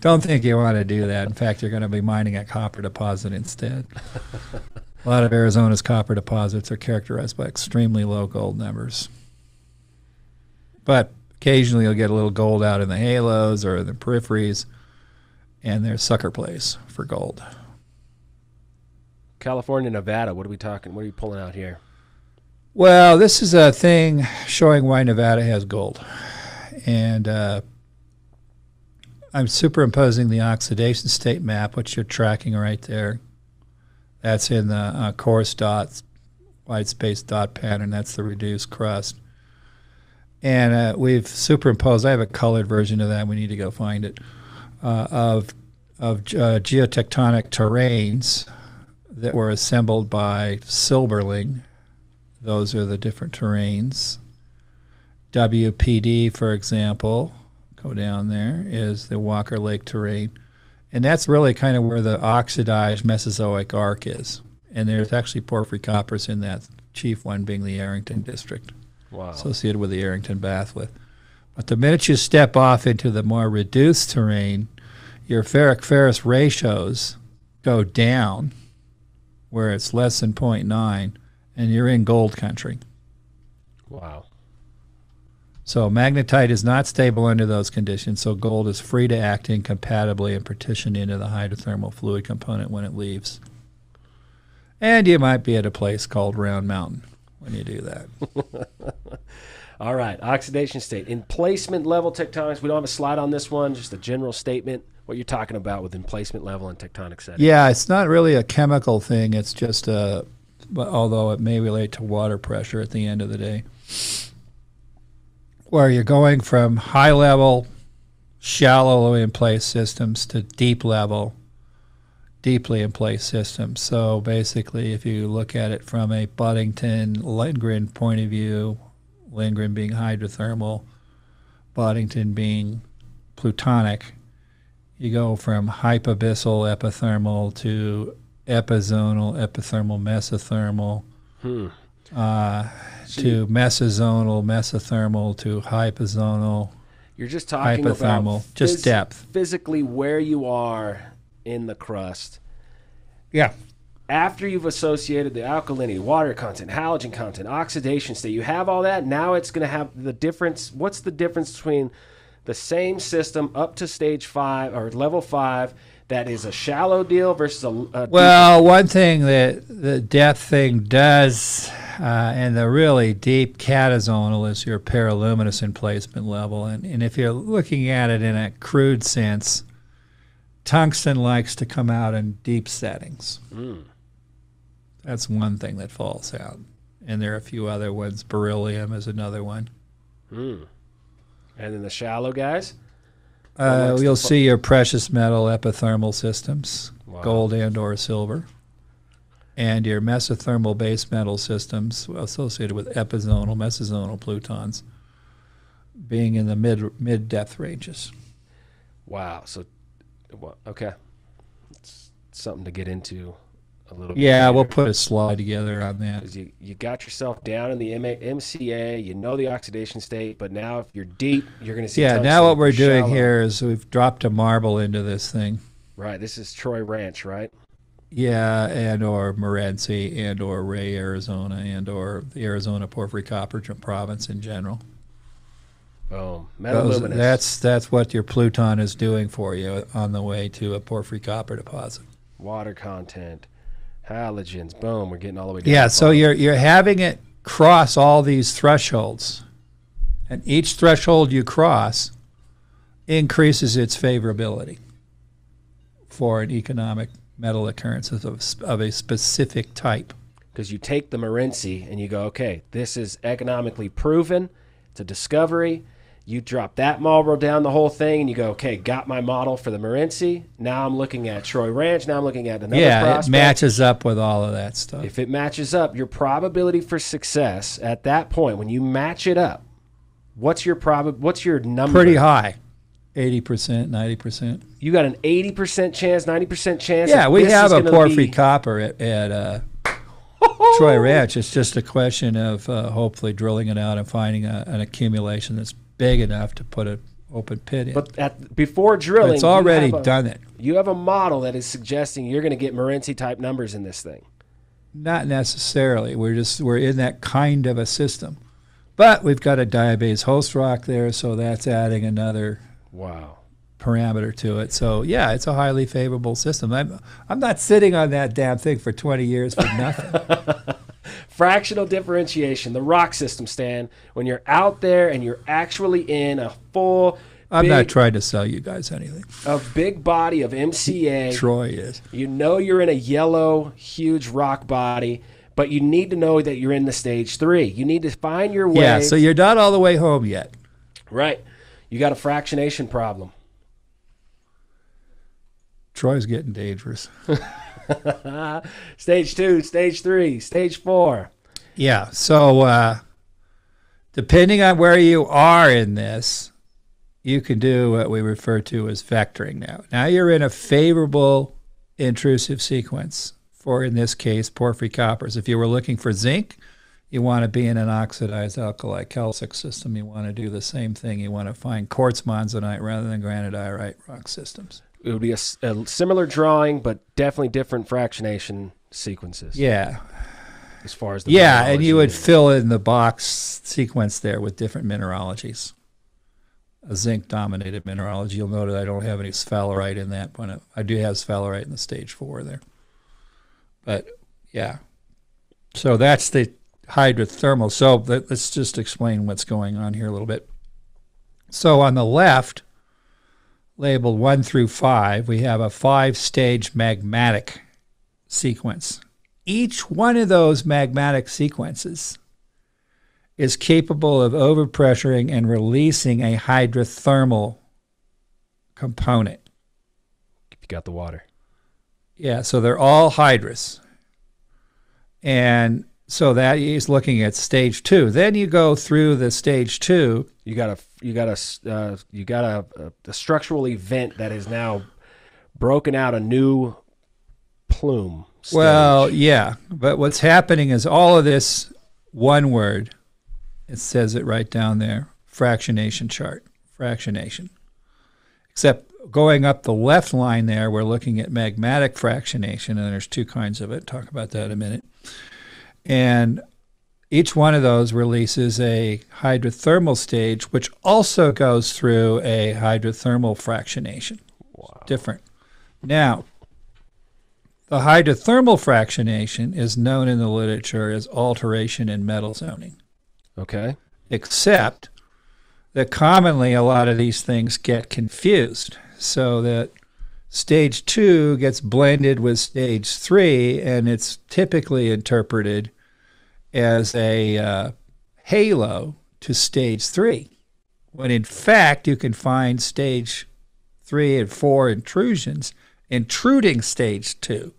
Don't think you want to do that. In fact, you're going to be mining a copper deposit instead. (laughs) A lot of Arizona's copper deposits are characterized by extremely low gold numbers. But occasionally you'll get a little gold out in the halos or the peripheries, and there's sucker plays for gold. California, Nevada, what are we talking? What are you pulling out here? Well, this is a thing showing why Nevada has gold. And uh, I'm superimposing the oxidation state map, which you're tracking right there. That's in the uh, coarse dots, white space dot pattern. That's the reduced crust. And uh, we've superimposed, I have a colored version of that. We need to go find it, uh, of, of uh, geotectonic terranes that were assembled by Silberling. Those are the different terranes. WPD, for example, go down there, is the Walker Lake terrane. And that's really kind of where the oxidized Mesozoic arc is. And there's actually porphyry coppers in that, chief one being the Yerington district, wow. associated with the Yerington batholith. But the minute you step off into the more reduced terrain, your ferric ferrous ratios go down where it's less than 0.9 and you're in gold country. Wow. So magnetite is not stable under those conditions, so gold is free to act incompatibly and partition into the hydrothermal fluid component when it leaves. And you might be at a place called Round Mountain when you do that. (laughs) All right, oxidation state. Emplacement level tectonics. We don't have a slide on this one, just a general statement. What you're talking about with emplacement level and tectonic setting. Yeah, it's not really a chemical thing. It's just a, although it may relate to water pressure at the end of the day where you're going from high level, shallow in place systems to deep level, deeply in place systems. So basically, if you look at it from a Buddington Lindgren point of view, Lindgren being hydrothermal, Buddington being plutonic, you go from hypabyssal epithermal to epizonal, epithermal, mesothermal. Hmm. Uh, to mesozonal, mesothermal to hypozonal. You're just talking hypothermal, about just depth. Physically, where you are in the crust. Yeah. after you've associated the alkalinity, water content, halogen content, oxidation state, you have all that. Now it's going to have the difference. What's the difference between the same system up to stage five or level five that is a shallow deal versus a, a well one thing that the depth thing does uh, and the really deep catazonal is your peraluminous placement level and, and if you're looking at it in a crude sense tungsten likes to come out in deep settings mm. that's one thing that falls out and there are a few other ones beryllium is another one mm. And then the shallow guys? Uh, you'll see your precious metal epithermal systems, wow. gold and or silver, and your mesothermal base metal systems associated with epizonal, mesozonal plutons being in the mid mid depth ranges. Wow. So, okay, it's something to get into a little yeah, we'll put a slide together on that. You, you got yourself down in the MCA, you know the oxidation state, but now if you're deep, you're going to see. Yeah, now what we're doing here is we've dropped a marble into this thing. Right. This is Troy Ranch, right? Yeah, and or Morenci, and or Ray, Arizona, and or the Arizona Porphyry Copper Province in general. Boom. Those, that's that's what your Pluton is doing for you on the way to a porphyry copper deposit. Water content Halogens. Boom. We're getting all the way down. Yeah. So you're you're having it cross all these thresholds, and each threshold you cross increases its favorability for an economic metal occurrence of, of a specific type. Because you take the Morenci and you go, okay, this is economically proven. It's a discovery you drop that Marlboro down the whole thing, and you go, okay, got my model for the Morenci. Now I'm looking at Troy Ranch. Now I'm looking at another yeah, prospect. it matches up with all of that stuff. If it matches up, your probability for success at that point, when you match it up, what's your prob? What's your number? Pretty high. 80%, 90%. You got an 80% chance, 90% chance? Yeah, we have a porphyry be... copper at, at uh, Troy Ranch. It's just a question of uh, hopefully drilling it out and finding a, an accumulation that's big enough to put an open pit in. But at, before drilling, it's already a, done it. You have a model that is suggesting you're going to get Morenci type numbers in this thing. Not necessarily. We're just we're in that kind of a system, but we've got a diabase host rock there, so that's adding another wow parameter to it. So yeah, it's a highly favorable system. I'm I'm not sitting on that damn thing for 20 years for nothing. (laughs) fractional differentiation, the rock system, Stan, when you're out there and you're actually in a full. I'm big, not trying to sell you guys anything. A big body of MCA. (laughs) Troy is. You know you're in a yellow, huge rock body, but you need to know that you're in the stage three. You need to find your way. Yeah, so you're not all the way home yet. Right. You got a fractionation problem. Troy's getting dangerous. (laughs) (laughs) stage two, stage three, stage four. Yeah. So, uh, depending on where you are in this, you can do what we refer to as vectoring now. Now you're in a favorable intrusive sequence for, in this case, porphyry coppers. If you were looking for zinc, you want to be in an oxidized alkali calcic system. You want to do the same thing. You want to find quartz monzonite rather than granite granodiorite rock systems it would be a, a, similar drawing, but definitely different fractionation sequences. Yeah. As far as the yeah, and you would fill in the box sequence there with different mineralogies. A zinc dominated mineralogy. You'll note I don't have any sphalerite in that one. I do have sphalerite in the stage four there. But yeah. So that's the hydrothermal. So let's just explain what's going on here a little bit. So on the left, labeled 1 through 5, we have a five stage magmatic sequence. Each one of those magmatic sequences is capable of overpressuring and releasing a hydrothermal component. If you got the water. Yeah, so they're all hydrous. And so that is looking at stage two. Then you go through the stage two. You got a you got a uh, you got a, a, structural event that is now broken out a new plume. Stage. Well, yeah, but what's happening is all of this one word. It says it right down there. Fractionation chart. Fractionation. Except going up the left line there, we're looking at magmatic fractionation, and there's two kinds of it. Talk about that in a minute. And each one of those releases a hydrothermal stage, which also goes through a hydrothermal fractionation. Wow. Different. Now, the hydrothermal fractionation is known in the literature as alteration in metal zoning. Okay. Except that commonly a lot of these things get confused so that stage two gets blended with stage three, and it's typically interpreted as a uh, halo to stage three, when in fact you can find stage three and four intrusions intruding stage two.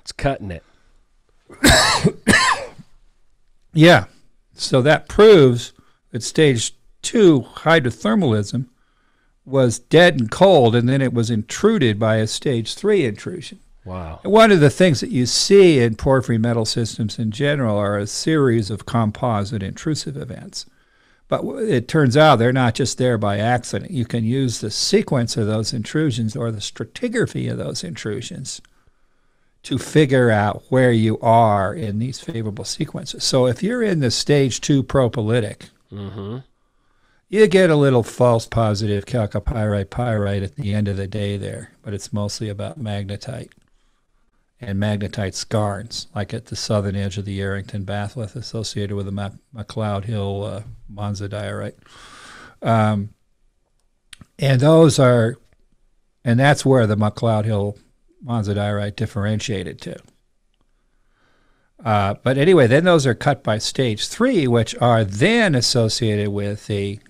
It's cutting it. (coughs) yeah. So that proves that stage two hydrothermalism was dead and cold, and then it was intruded by a stage three intrusion. Wow. One of the things that you see in porphyry metal systems in general are a series of composite intrusive events. But it turns out they're not just there by accident. You can use the sequence of those intrusions or the stratigraphy of those intrusions to figure out where you are in these favorable sequences. So if you're in the stage two propylitic, mm-hmm. You get a little false positive chalcopyrite pyrite at the end of the day there, but it's mostly about magnetite and magnetite skarns, like at the southern edge of the Yerington batholith associated with the McLeod Hill uh, monzodiorite. Um, and those are, and that's where the McLeod Hill monzodiorite differentiated to. Uh, but anyway, then those are cut by stage three, which are then associated with the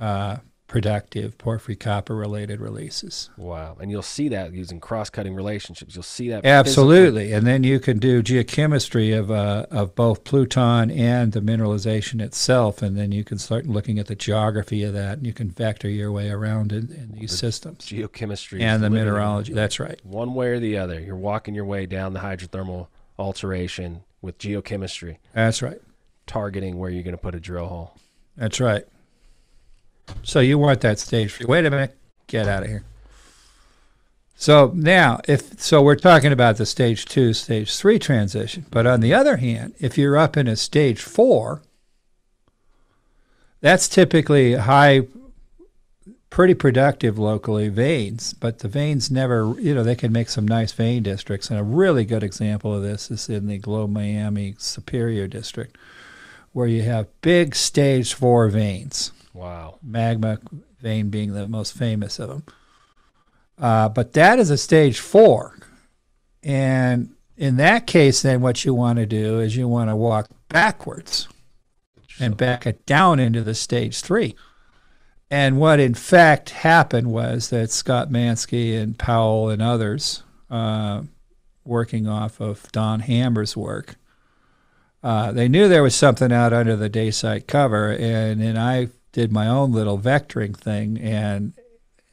uh, productive porphyry copper related releases. Wow. And you'll see that using cross cutting relationships. You'll see that. Absolutely. Physically. And then you can do geochemistry of, uh, of both pluton and the mineralization itself. And then you can start looking at the geography of that and you can vector your way around in, in these the systems. Geochemistry. And the mineralogy. That's right. One way or the other. You're walking your way down the hydrothermal alteration with geochemistry. That's right. Targeting where you're going to put a drill hole. That's right. So you want that stage free. Wait a minute. Get out of here. So now, if so, we're talking about the stage two, stage three transition. But on the other hand, if you're up in a stage four, that's typically high, pretty productive locally veins. But the veins never, you know, they can make some nice vein districts. And a really good example of this is in the Globe Miami Superior District, where you have big stage four veins. Wow. Magma vein being the most famous of them. Uh, but that is a stage four. And in that case, then what you want to do is you want to walk backwards and back it down into the stage three. And what in fact happened was that Scott Manske and Powell and others, uh, working off of Don Hammer's work, uh, they knew there was something out under the dacite cover, and then I did my own little vectoring thing. And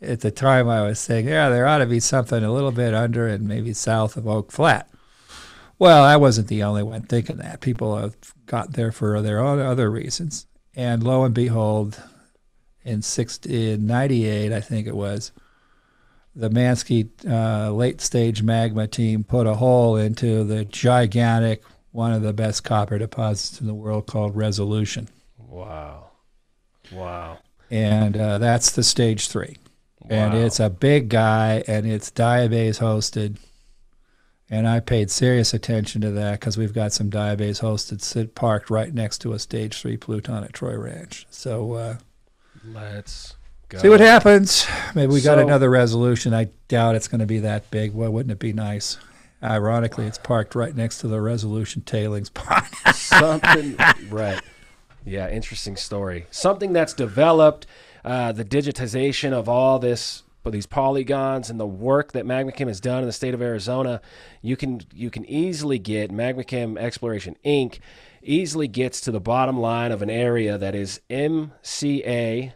at the time, I was saying, yeah, there ought to be something a little bit under and maybe south of Oak Flat. Well, I wasn't the only one thinking that. People have got there for their own other reasons. And lo and behold, in, 60, in 98, I think it was, the Manske uh, late stage magma team put a hole into the gigantic, one of the best copper deposits in the world called Resolution. Wow. Wow. And uh, that's the stage three. Wow. And it's a big guy and it's diabase hosted. And I paid serious attention to that because we've got some diabase hosted sit parked right next to a stage three Pluton at Troy Ranch. So uh, let's go. see what happens. Maybe we got another resolution. I doubt it's going to be that big. Well, wouldn't it be nice? Ironically, wow. it's parked right next to the resolution tailings pond. Something (laughs) right. Yeah, interesting story. Something that's developed, uh, the digitization of all this, but these polygons and the work that MagmaChem has done in the state of Arizona, you can you can easily get MagmaChem Exploration Inc. easily gets to the bottom line of an area that is MCA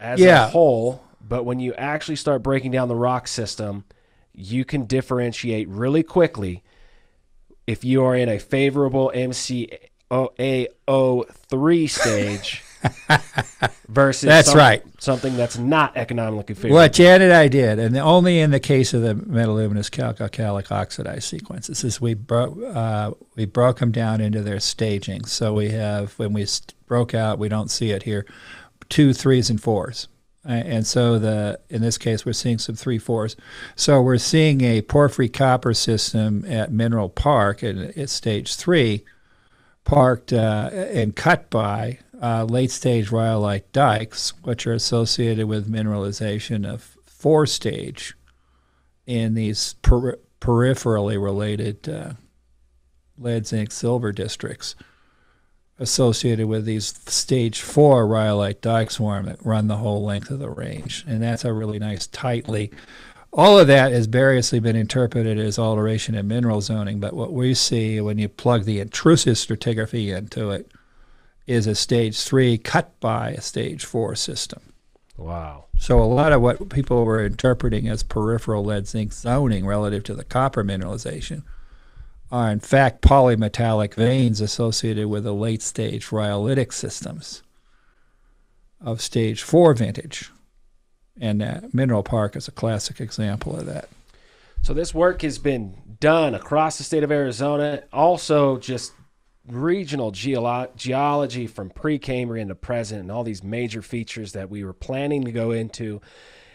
as yeah. a whole. But when you actually start breaking down the rock system, you can differentiate really quickly if you are in a favorable MCA AO3 stage (laughs) versus that's some, right something that's not economically favorable. What Jan and I did, and only in the case of the metaluminous calc-alkalic oxidized sequences, is we broke uh, we broke them down into their staging. So we have when we broke out, we don't see it here, two threes and fours. And so the in this case we're seeing some three fours. So we're seeing a porphyry copper system at Mineral Park at, at stage three, parked uh, and cut by uh, late stage rhyolite dikes, which are associated with mineralization of four stage in these per- peripherally related uh, lead, zinc, silver districts associated with these stage four rhyolite dike swarm that run the whole length of the range. And that's a really nice, tightly. All of that has variously been interpreted as alteration in mineral zoning, but what we see when you plug the intrusive stratigraphy into it is a stage three cut by a stage four system. Wow. So a lot of what people were interpreting as peripheral lead zinc zoning relative to the copper mineralization are in fact polymetallic veins associated with the late stage rhyolitic systems of stage four vintage. And that Mineral Park is a classic example of that. So this work has been done across the state of Arizona, also just regional geolo- geology from pre-Cambrian to present and all these major features that we were planning to go into.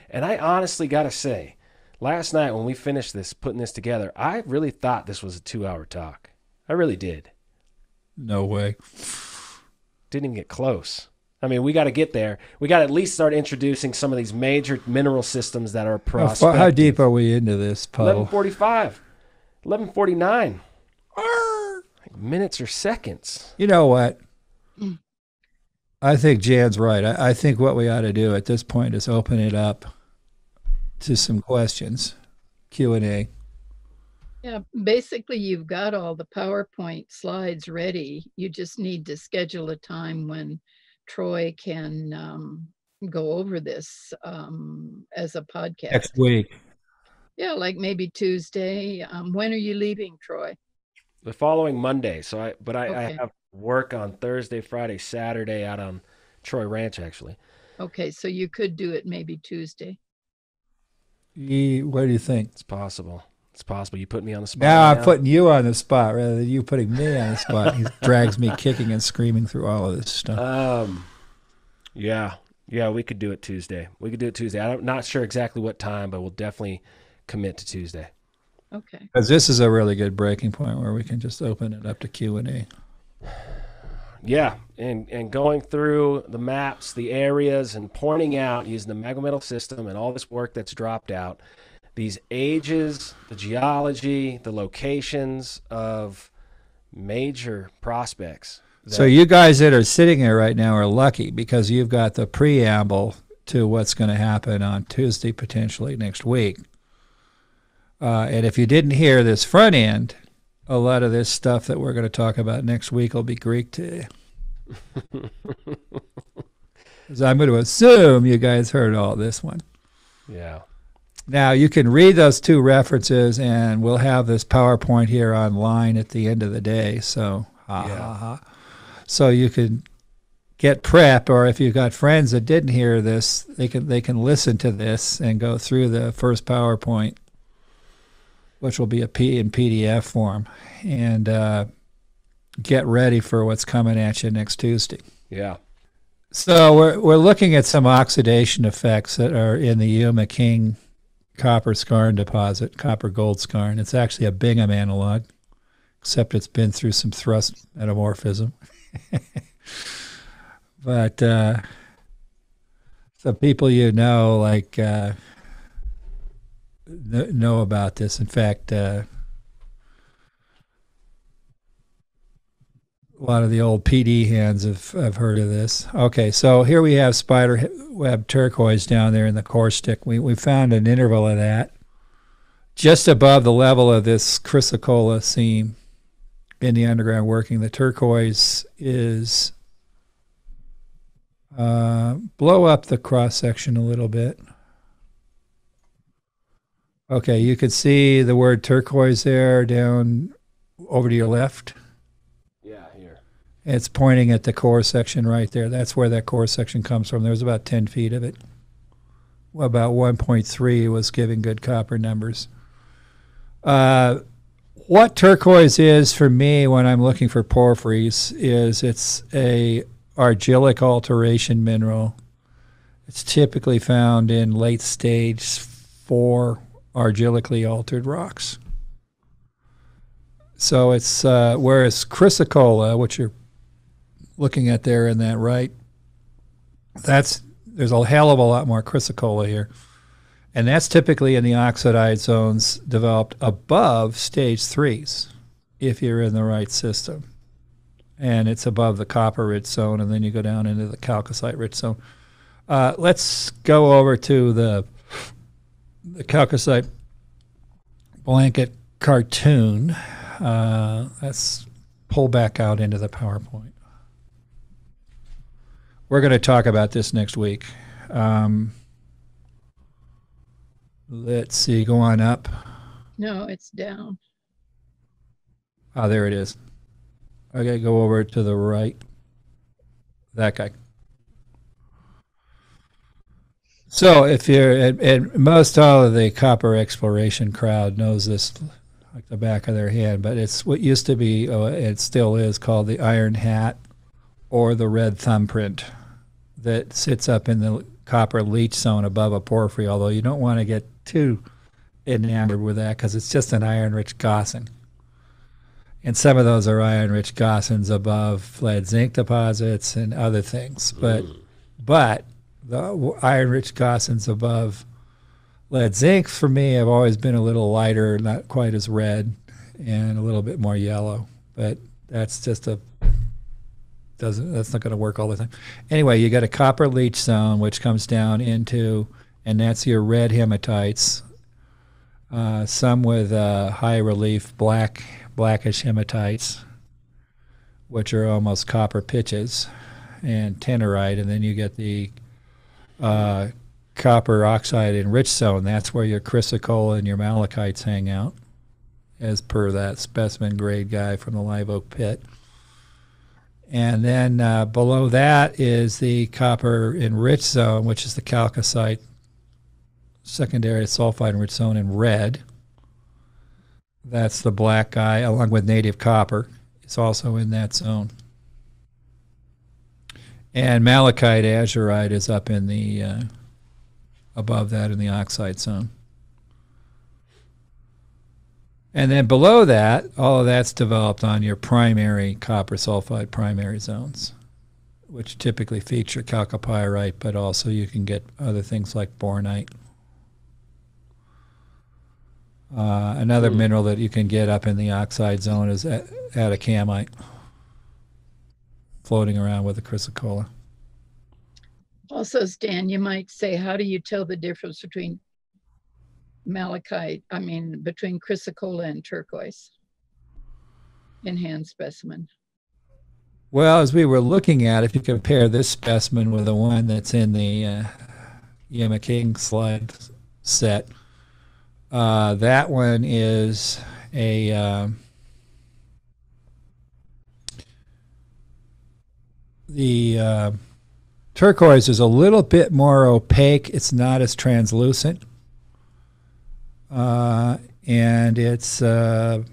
And I honestly got to say, last night when we finished this, putting this together, I really thought this was a two hour talk. I really did. No way. Didn't even get close. I mean, we got to get there. We got to at least start introducing some of these major mineral systems that are prospective. How, how deep are we into this, Paul? 1145, 1149. Like minutes or seconds. You know what? I think Jan's right. I, I think what we ought to do at this point is open it up to some questions, Q and A. Yeah, basically, you've got all the PowerPoint slides ready. You just need to schedule a time when Troy can um, go over this um, as a podcast next week. Yeah, like maybe Tuesday. Um, when are you leaving, Troy? The following Monday. So I, but I, okay. I have work on Thursday, Friday, Saturday out on Troy Ranch actually. Okay, so you could do it maybe Tuesday. what do you think? It's possible. It's possible. You put me on the spot. Now right I'm putting you on the spot rather than you putting me on the spot. he (laughs) drags me kicking and screaming through all of this stuff. Um, yeah, yeah, we could do it Tuesday. We could do it Tuesday. I'm not sure exactly what time, but we'll definitely commit to Tuesday. Okay. Because this is a really good breaking point where we can just open it up to Q and A. Yeah, and and going through the maps, the areas, and pointing out using the metal system and all this work that's dropped out these ages, the geology, the locations of major prospects. So you guys that are sitting here right now are lucky because you've got the preamble to what's going to happen on Tuesday, potentially next week. Uh, and if you didn't hear this front end, a lot of this stuff that we're going to talk about next week will be Greek to you. (laughs) Because I'm going to assume you guys heard all this one. Yeah. Now you can read those two references, and we'll have this PowerPoint here online at the end of the day. So, yeah. so you can get prep, or if you've got friends that didn't hear this, they can they can listen to this and go through the first PowerPoint, which will be a P in PDF form, and uh, get ready for what's coming at you next Tuesday. Yeah. So we're we're looking at some oxidation effects that are in the Yuma King copper skarn deposit, copper gold skarn. It's actually a Bingham analog, except it's been through some thrust metamorphism. (laughs) but uh, some people you know, like, uh, know about this. In fact, uh, a lot of the old PD hands have, have heard of this. Okay, so here we have spider web turquoise down there in the core stick. We, we found an interval of that just above the level of this chrysocolla seam in the underground working. The turquoise is uh, blow up the cross section a little bit. Okay, you can see the word turquoise there down over to your left. It's pointing at the core section right there. That's where that core section comes from. There was about 10 feet of it. About 1.3 was giving good copper numbers. Uh, what turquoise is for me when I'm looking for porphyries is it's a argillic alteration mineral. It's typically found in late stage four argillically altered rocks. So it's uh, whereas chrysocolla, which you're looking at there in that right, that's there's a hell of a lot more chrysocolla here. And that's typically in the oxidized zones developed above stage threes if you're in the right system. And it's above the copper rich zone, and then you go down into the chalcocite rich zone. Uh, let's go over to the, the chalcocite blanket cartoon. Uh, let's pull back out into the PowerPoint. We're going to talk about this next week. Um, let's see, go on up. No, it's down. Oh, there it is. Okay, go over to the right. That guy. So, if you're at, at, most all of the copper exploration crowd knows this like the back of their hand, but it's what used to be, uh, it still is called the iron hat or the red thumbprint that sits up in the copper leach zone above a porphyry, although you don't want to get too enamored with that because it's just an iron rich gossan. And some of those are iron rich gossans above lead zinc deposits and other things. But mm. but the iron rich gossans above lead zinc for me have always been a little lighter, not quite as red, and a little bit more yellow. But that's just a doesn't that's not going to work all the time. Anyway, you got a copper leach zone which comes down into, and that's your red hematites. Uh, some with uh, high relief black blackish hematites, which are almost copper pitches, and tenorite, and then you get the uh, copper oxide enriched zone. That's where your chrysocolla and your malachites hang out, as per that specimen grade guy from the Live Oak pit. And then uh, below that is the copper enriched zone, which is the chalcocite secondary sulfide enriched zone in red. That's the black guy, along with native copper. It's also in that zone. And malachite azurite is up in the uh, above that in the oxide zone. And then below that, all of that's developed on your primary copper sulfide primary zones, which typically feature chalcopyrite, but also you can get other things like bornite. Uh, another mm. mineral that you can get up in the oxide zone is atacamite, floating around with the chrysocolla. Also, Stan, you might say, how do you tell the difference between malachite, I mean, between chrysocolla and turquoise in hand specimen? Well, as we were looking at, if you compare this specimen with the one that's in the uh, Yuma King slide set, uh, that one is a uh, the uh, turquoise is a little bit more opaque. It's not as translucent uh, and it's uh,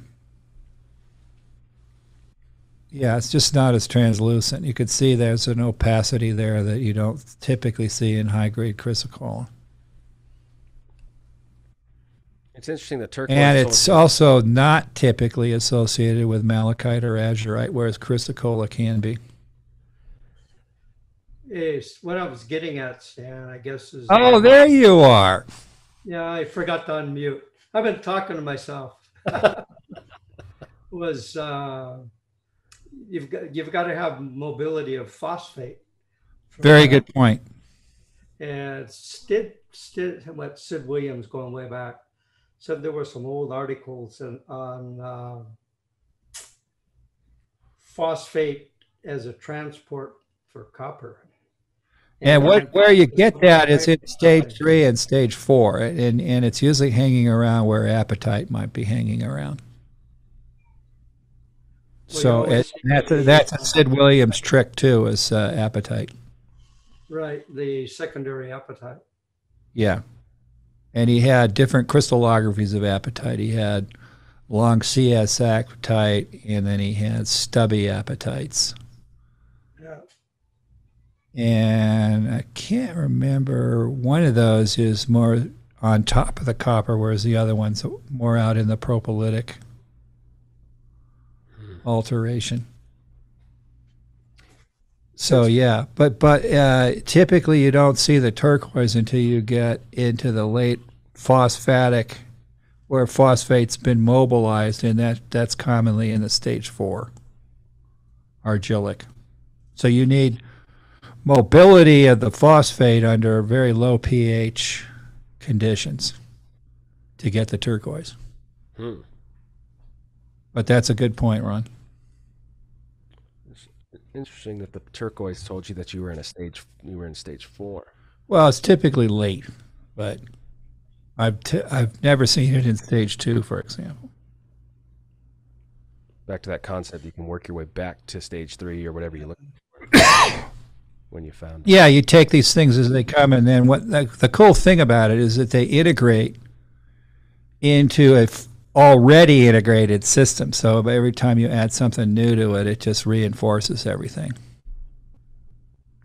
yeah, it's just not as translucent. You could see there's an opacity there that you don't typically see in high grade chrysocolla. It's interesting that turquoise. And it's also not typically associated with malachite or azurite, whereas chrysocolla can be. Is what I was getting at, Stan. I guess is. Oh, there you are. Yeah, I forgot to unmute. I've been talking to myself. (laughs) was uh, you've got you've got to have mobility of phosphate. Very good point. And Sid, Sid, what Sid Williams going way back said there were some old articles in, on uh, phosphate as a transport for copper. And what where you get that is in stage three and stage four, and and it's usually hanging around where apatite might be hanging around. So it, that's, a, that's a Sid Williams trick too, is uh, apatite. Right, the secondary apatite. Yeah. And he had different crystallographies of apatite. He had long CS apatite, and then he had stubby apatites. And I can't remember. One of those is more on top of the copper, whereas the other one's more out in the propylitic alteration. So yeah, but but uh, typically you don't see the turquoise until you get into the late phosphatic, where phosphate's been mobilized, and that that's commonly in the stage four. Argillic. So you need mobility of the phosphate under very low pH conditions to get the turquoise. Hmm. But that's a good point, Ron It's interesting that the turquoise told you that you were in a stage you were in stage four. Well, it's typically late, but I've t- I've never seen it in stage two, for example. Back to that concept, you can work your way back to stage three or whatever you look (coughs) when you found. It. Yeah, you take these things as they come, and then what the, the cool thing about it is that they integrate into a already integrated system. So every time you add something new to it, it just reinforces everything.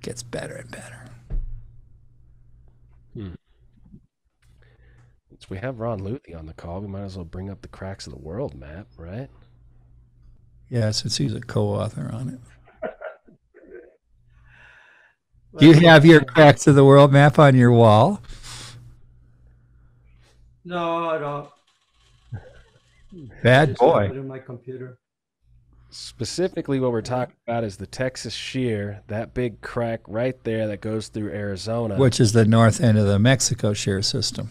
Gets better and better. Hmm. Since we have Ron Luthi on the call, we might as well bring up the cracks of the world map, right? Yeah, since he's a co-author on it. Do you have your cracks of the world map on your wall? No, I don't. Bad boy. In my computer. Specifically, what we're talking about is the Texas shear, that big crack right there that goes through Arizona, which is the north end of the Mexico shear system,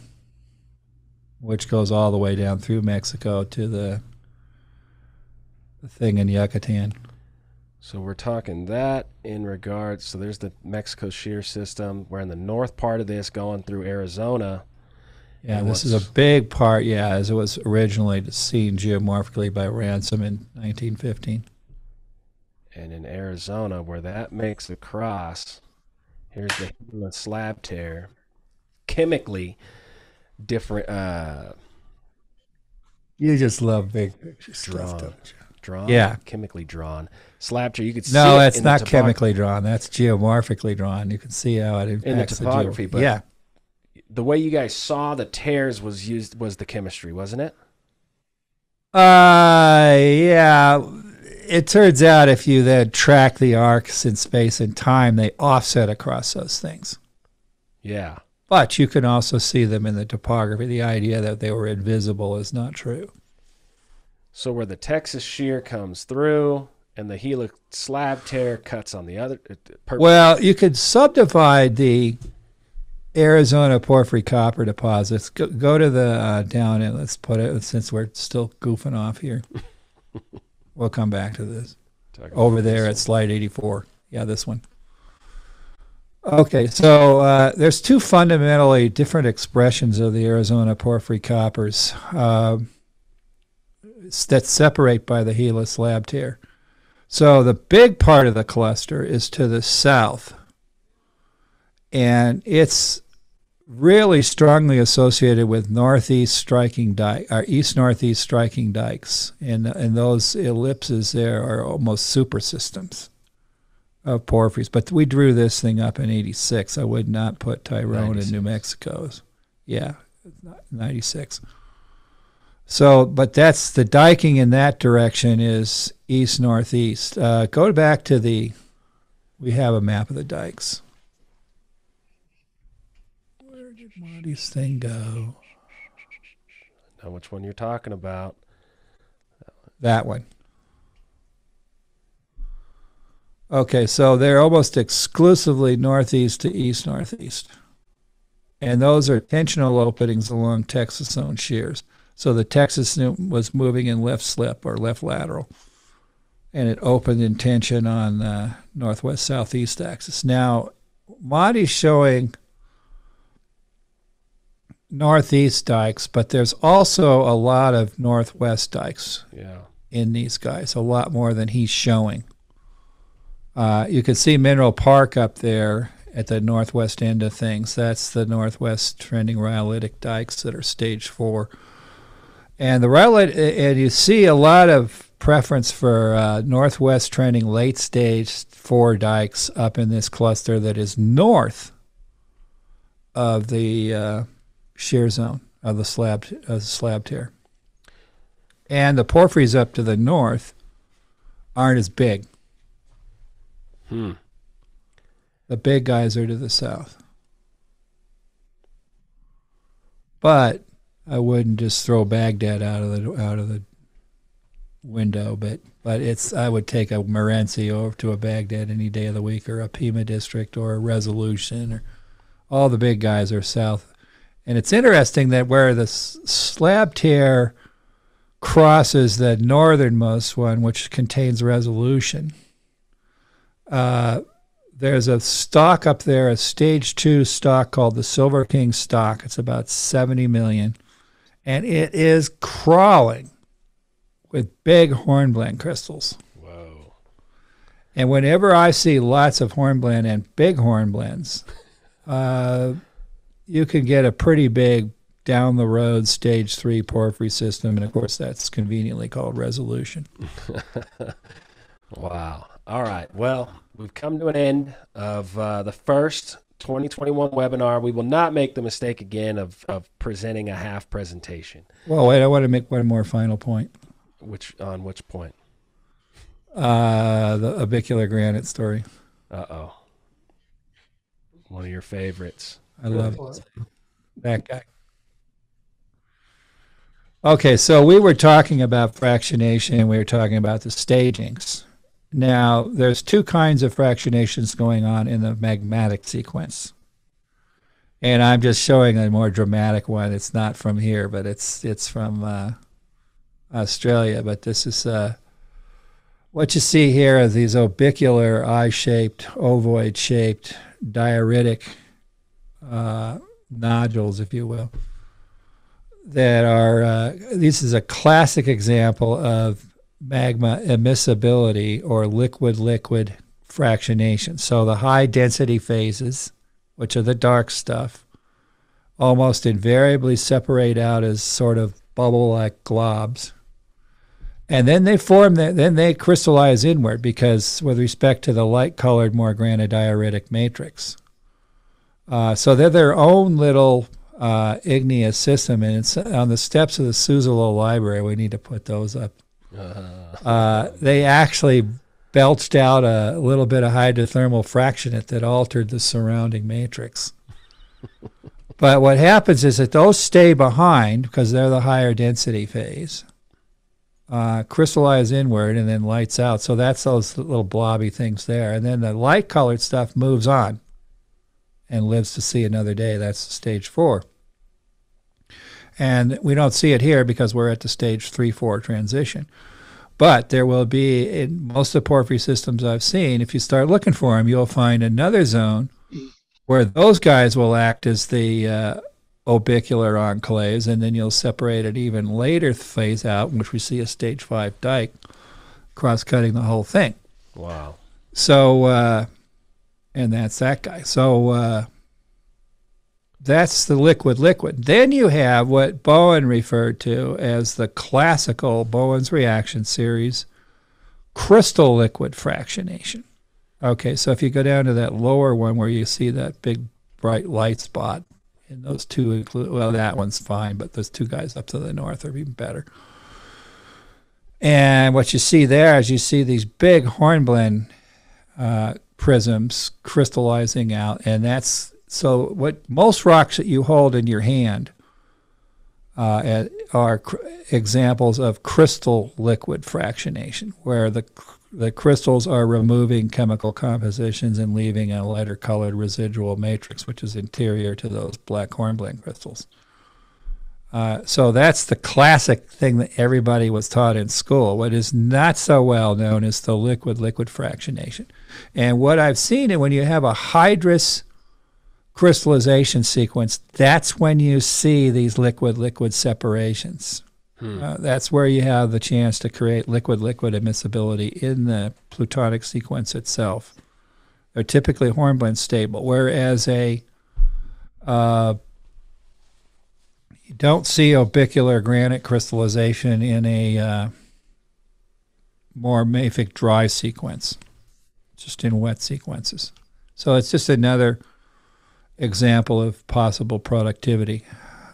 which goes all the way down through Mexico to the the thing in Yucatan. So we're talking that in regards. So there's the Mexico shear system. We're in the north part of this, going through Arizona yeah, and this is a big part, yeah, as it was originally seen geomorphically by Ransome in 1915. And in Arizona, where that makes the cross, here's the slab tear, chemically different. Uh, you just love big pictures, drawn, drawn, yeah, chemically drawn slab tear. You could see. no, it's not chemically drawn. That's geomorphically drawn. You can see how it impacts in the topography. The but yeah, the way you guys saw the tears was used was the chemistry, wasn't it? Uh, yeah. It turns out if you then track the arcs in space and time, they offset across those things. Yeah. But you can also see them in the topography. The idea that they were invisible is not true. So where the Texas shear comes through and the helix slab tear cuts on the other. Uh, well, you could subdivide the Arizona porphyry copper deposits. Go, go to the uh, down and let's put it since we're still goofing off here. (laughs) we'll come back to this. Over there at slide 84. Yeah, this one. Okay, so uh, there's two fundamentally different expressions of the Arizona porphyry coppers uh, that separate by the helix slab tear. So the big part of the cluster is to the south, and it's really strongly associated with northeast striking dike or east northeast striking dikes. And and those ellipses there are almost super systems of porphyries. But we drew this thing up in 86 i would not put tyrone 96. in new mexico's. Yeah 96 so but that's the diking in that direction is east northeast uh, go back to the we have a map of the dikes Where did Marty's thing go? Know which one you're talking about. That one. Okay, so they're almost exclusively northeast to east northeast. And those are tensional openings along Texas zone shears. So the Texas was moving in left slip or left lateral. And it opened in tension on the northwest southeast axis. Now, Monty's showing northeast dikes, but there's also a lot of northwest dikes. Yeah. in these guys, a lot more than he's showing. Uh, you can see Mineral Park up there at the northwest end of things. That's the northwest trending rhyolitic dikes that are stage four. And the rhyolite, and you see a lot of preference for uh, northwest trending late stage four dikes up in this cluster that is north of the uh, shear zone of the slab of the slab tear. And the porphyries up to the north aren't as big. Hmm. The big guys are to the south. But I wouldn't just throw Bagdad out of the out of the window, but but it's I would take a Morenci over to a Bagdad any day of the week, or a Pima District, or a Resolution, or all the big guys are south. And it's interesting that where the slab tear crosses the northernmost one, which contains Resolution, uh, there's a stock up there, a stage two stock called the Silver King stock. It's about 70 million. And it is crawling with big hornblende crystals. Whoa. And whenever I see lots of hornblende and big hornblendes, uh, you can get a pretty big down the road stage three porphyry system. And of course, that's conveniently called resolution. (laughs) wow. All right. Well, we've come to an end of uh, the first 2021 webinar. We will not make the mistake again of, of presenting a half presentation. Well, wait, I want to make one more final point. Which on which point? Uh, the orbicular granite story. Uh oh. One of your favorites. I love it. That guy. Okay, so we were talking about fractionation. We were talking about the stagings. Now, there's two kinds of fractionations going on in the magmatic sequence. And I'm just showing a more dramatic one. It's not from here, but it's it's from uh, Australia. But this is uh, what you see here are these orbicular eye-shaped, ovoid-shaped, dioritic uh, nodules, if you will, that are. Uh, this is a classic example of magma immiscibility or liquid liquid fractionation. So the high density phases, which are the dark stuff, almost invariably separate out as sort of bubble like globs. And then they form that, then they crystallize inward because, with respect to the light colored, more granodioritic matrix. Uh, so they're their own little uh, igneous system, and it's on the steps of the Suzzallo Library. We need to put those up uh, they actually belched out a little bit of hydrothermal fractionate that altered the surrounding matrix. (laughs) but what happens is that those stay behind because they're the higher density phase, uh, crystallize inward, and then lights out. So that's those little blobby things there. And then the light colored stuff moves on and lives to see another day. That's stage four. And we don't see it here because we're at the stage 3 4 transition. But there will be, in most of the porphyry systems I've seen, if you start looking for them, you'll find another zone where those guys will act as the uh, orbicular enclaves, and then you'll separate it even later phase out, in which we see a stage 5 dike cross cutting the whole thing. Wow. So, uh, and that's that guy. So, uh, that's the liquid liquid. Then you have what Bowen referred to as the classical Bowen's reaction series crystal liquid fractionation. Okay, so if you go down to that lower one where you see that big bright light spot, and those two include, well, that one's fine, but those two guys up to the north are even better. And what you see there is you see these big hornblende uh, prisms crystallizing out, and that's so, what most rocks that you hold in your hand uh, are examples of crystal liquid fractionation, where the the crystals are removing chemical compositions and leaving a lighter colored residual matrix, which is interior to those black hornblende crystals. Uh, so that's the classic thing that everybody was taught in school. What is not so well known is the liquid liquid fractionation. And what I've seen, and when you have a hydrous crystallization sequence, that's when you see these liquid liquid separations. Hmm. Uh, that's where you have the chance to create liquid-liquid immiscibility in the plutonic sequence itself. They're typically hornblende stable, whereas a uh, you don't see orbicular granite crystallization in a uh, more mafic dry sequence, just in wet sequences. So it's just another example of possible productivity.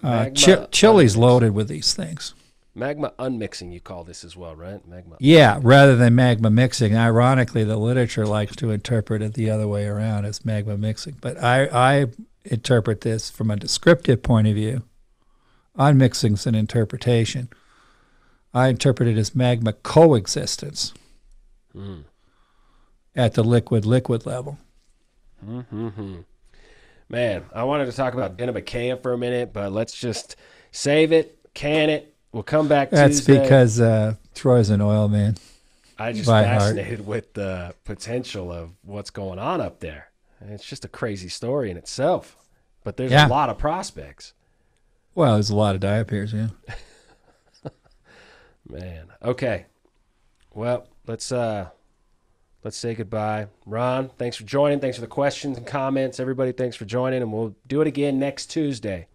Uh, chi- Chile's loaded with these things. Magma unmixing, you call this as well, right? Magma. Yeah, rather than magma mixing. Ironically, the literature likes to interpret it the other way around as magma mixing. But I, I interpret this from a descriptive point of view. Unmixing is an interpretation. I interpret it as magma coexistence mm. at the liquid liquid level. Mm-hmm. Man, I wanted to talk about Dineh-bi-Keyah for a minute, but let's just save it, can it. We'll come back. That's Tuesday. because uh, Troy's an oil man. I just fascinated heart. with the potential of what's going on up there. It's just a crazy story in itself. But there's yeah. a lot of prospects. Well, there's a lot of diapirs, yeah. (laughs) Man. Okay. Well, let's uh let's say goodbye. Ron, thanks for joining. Thanks for the questions and comments. Everybody, thanks for joining, and we'll do it again next Tuesday.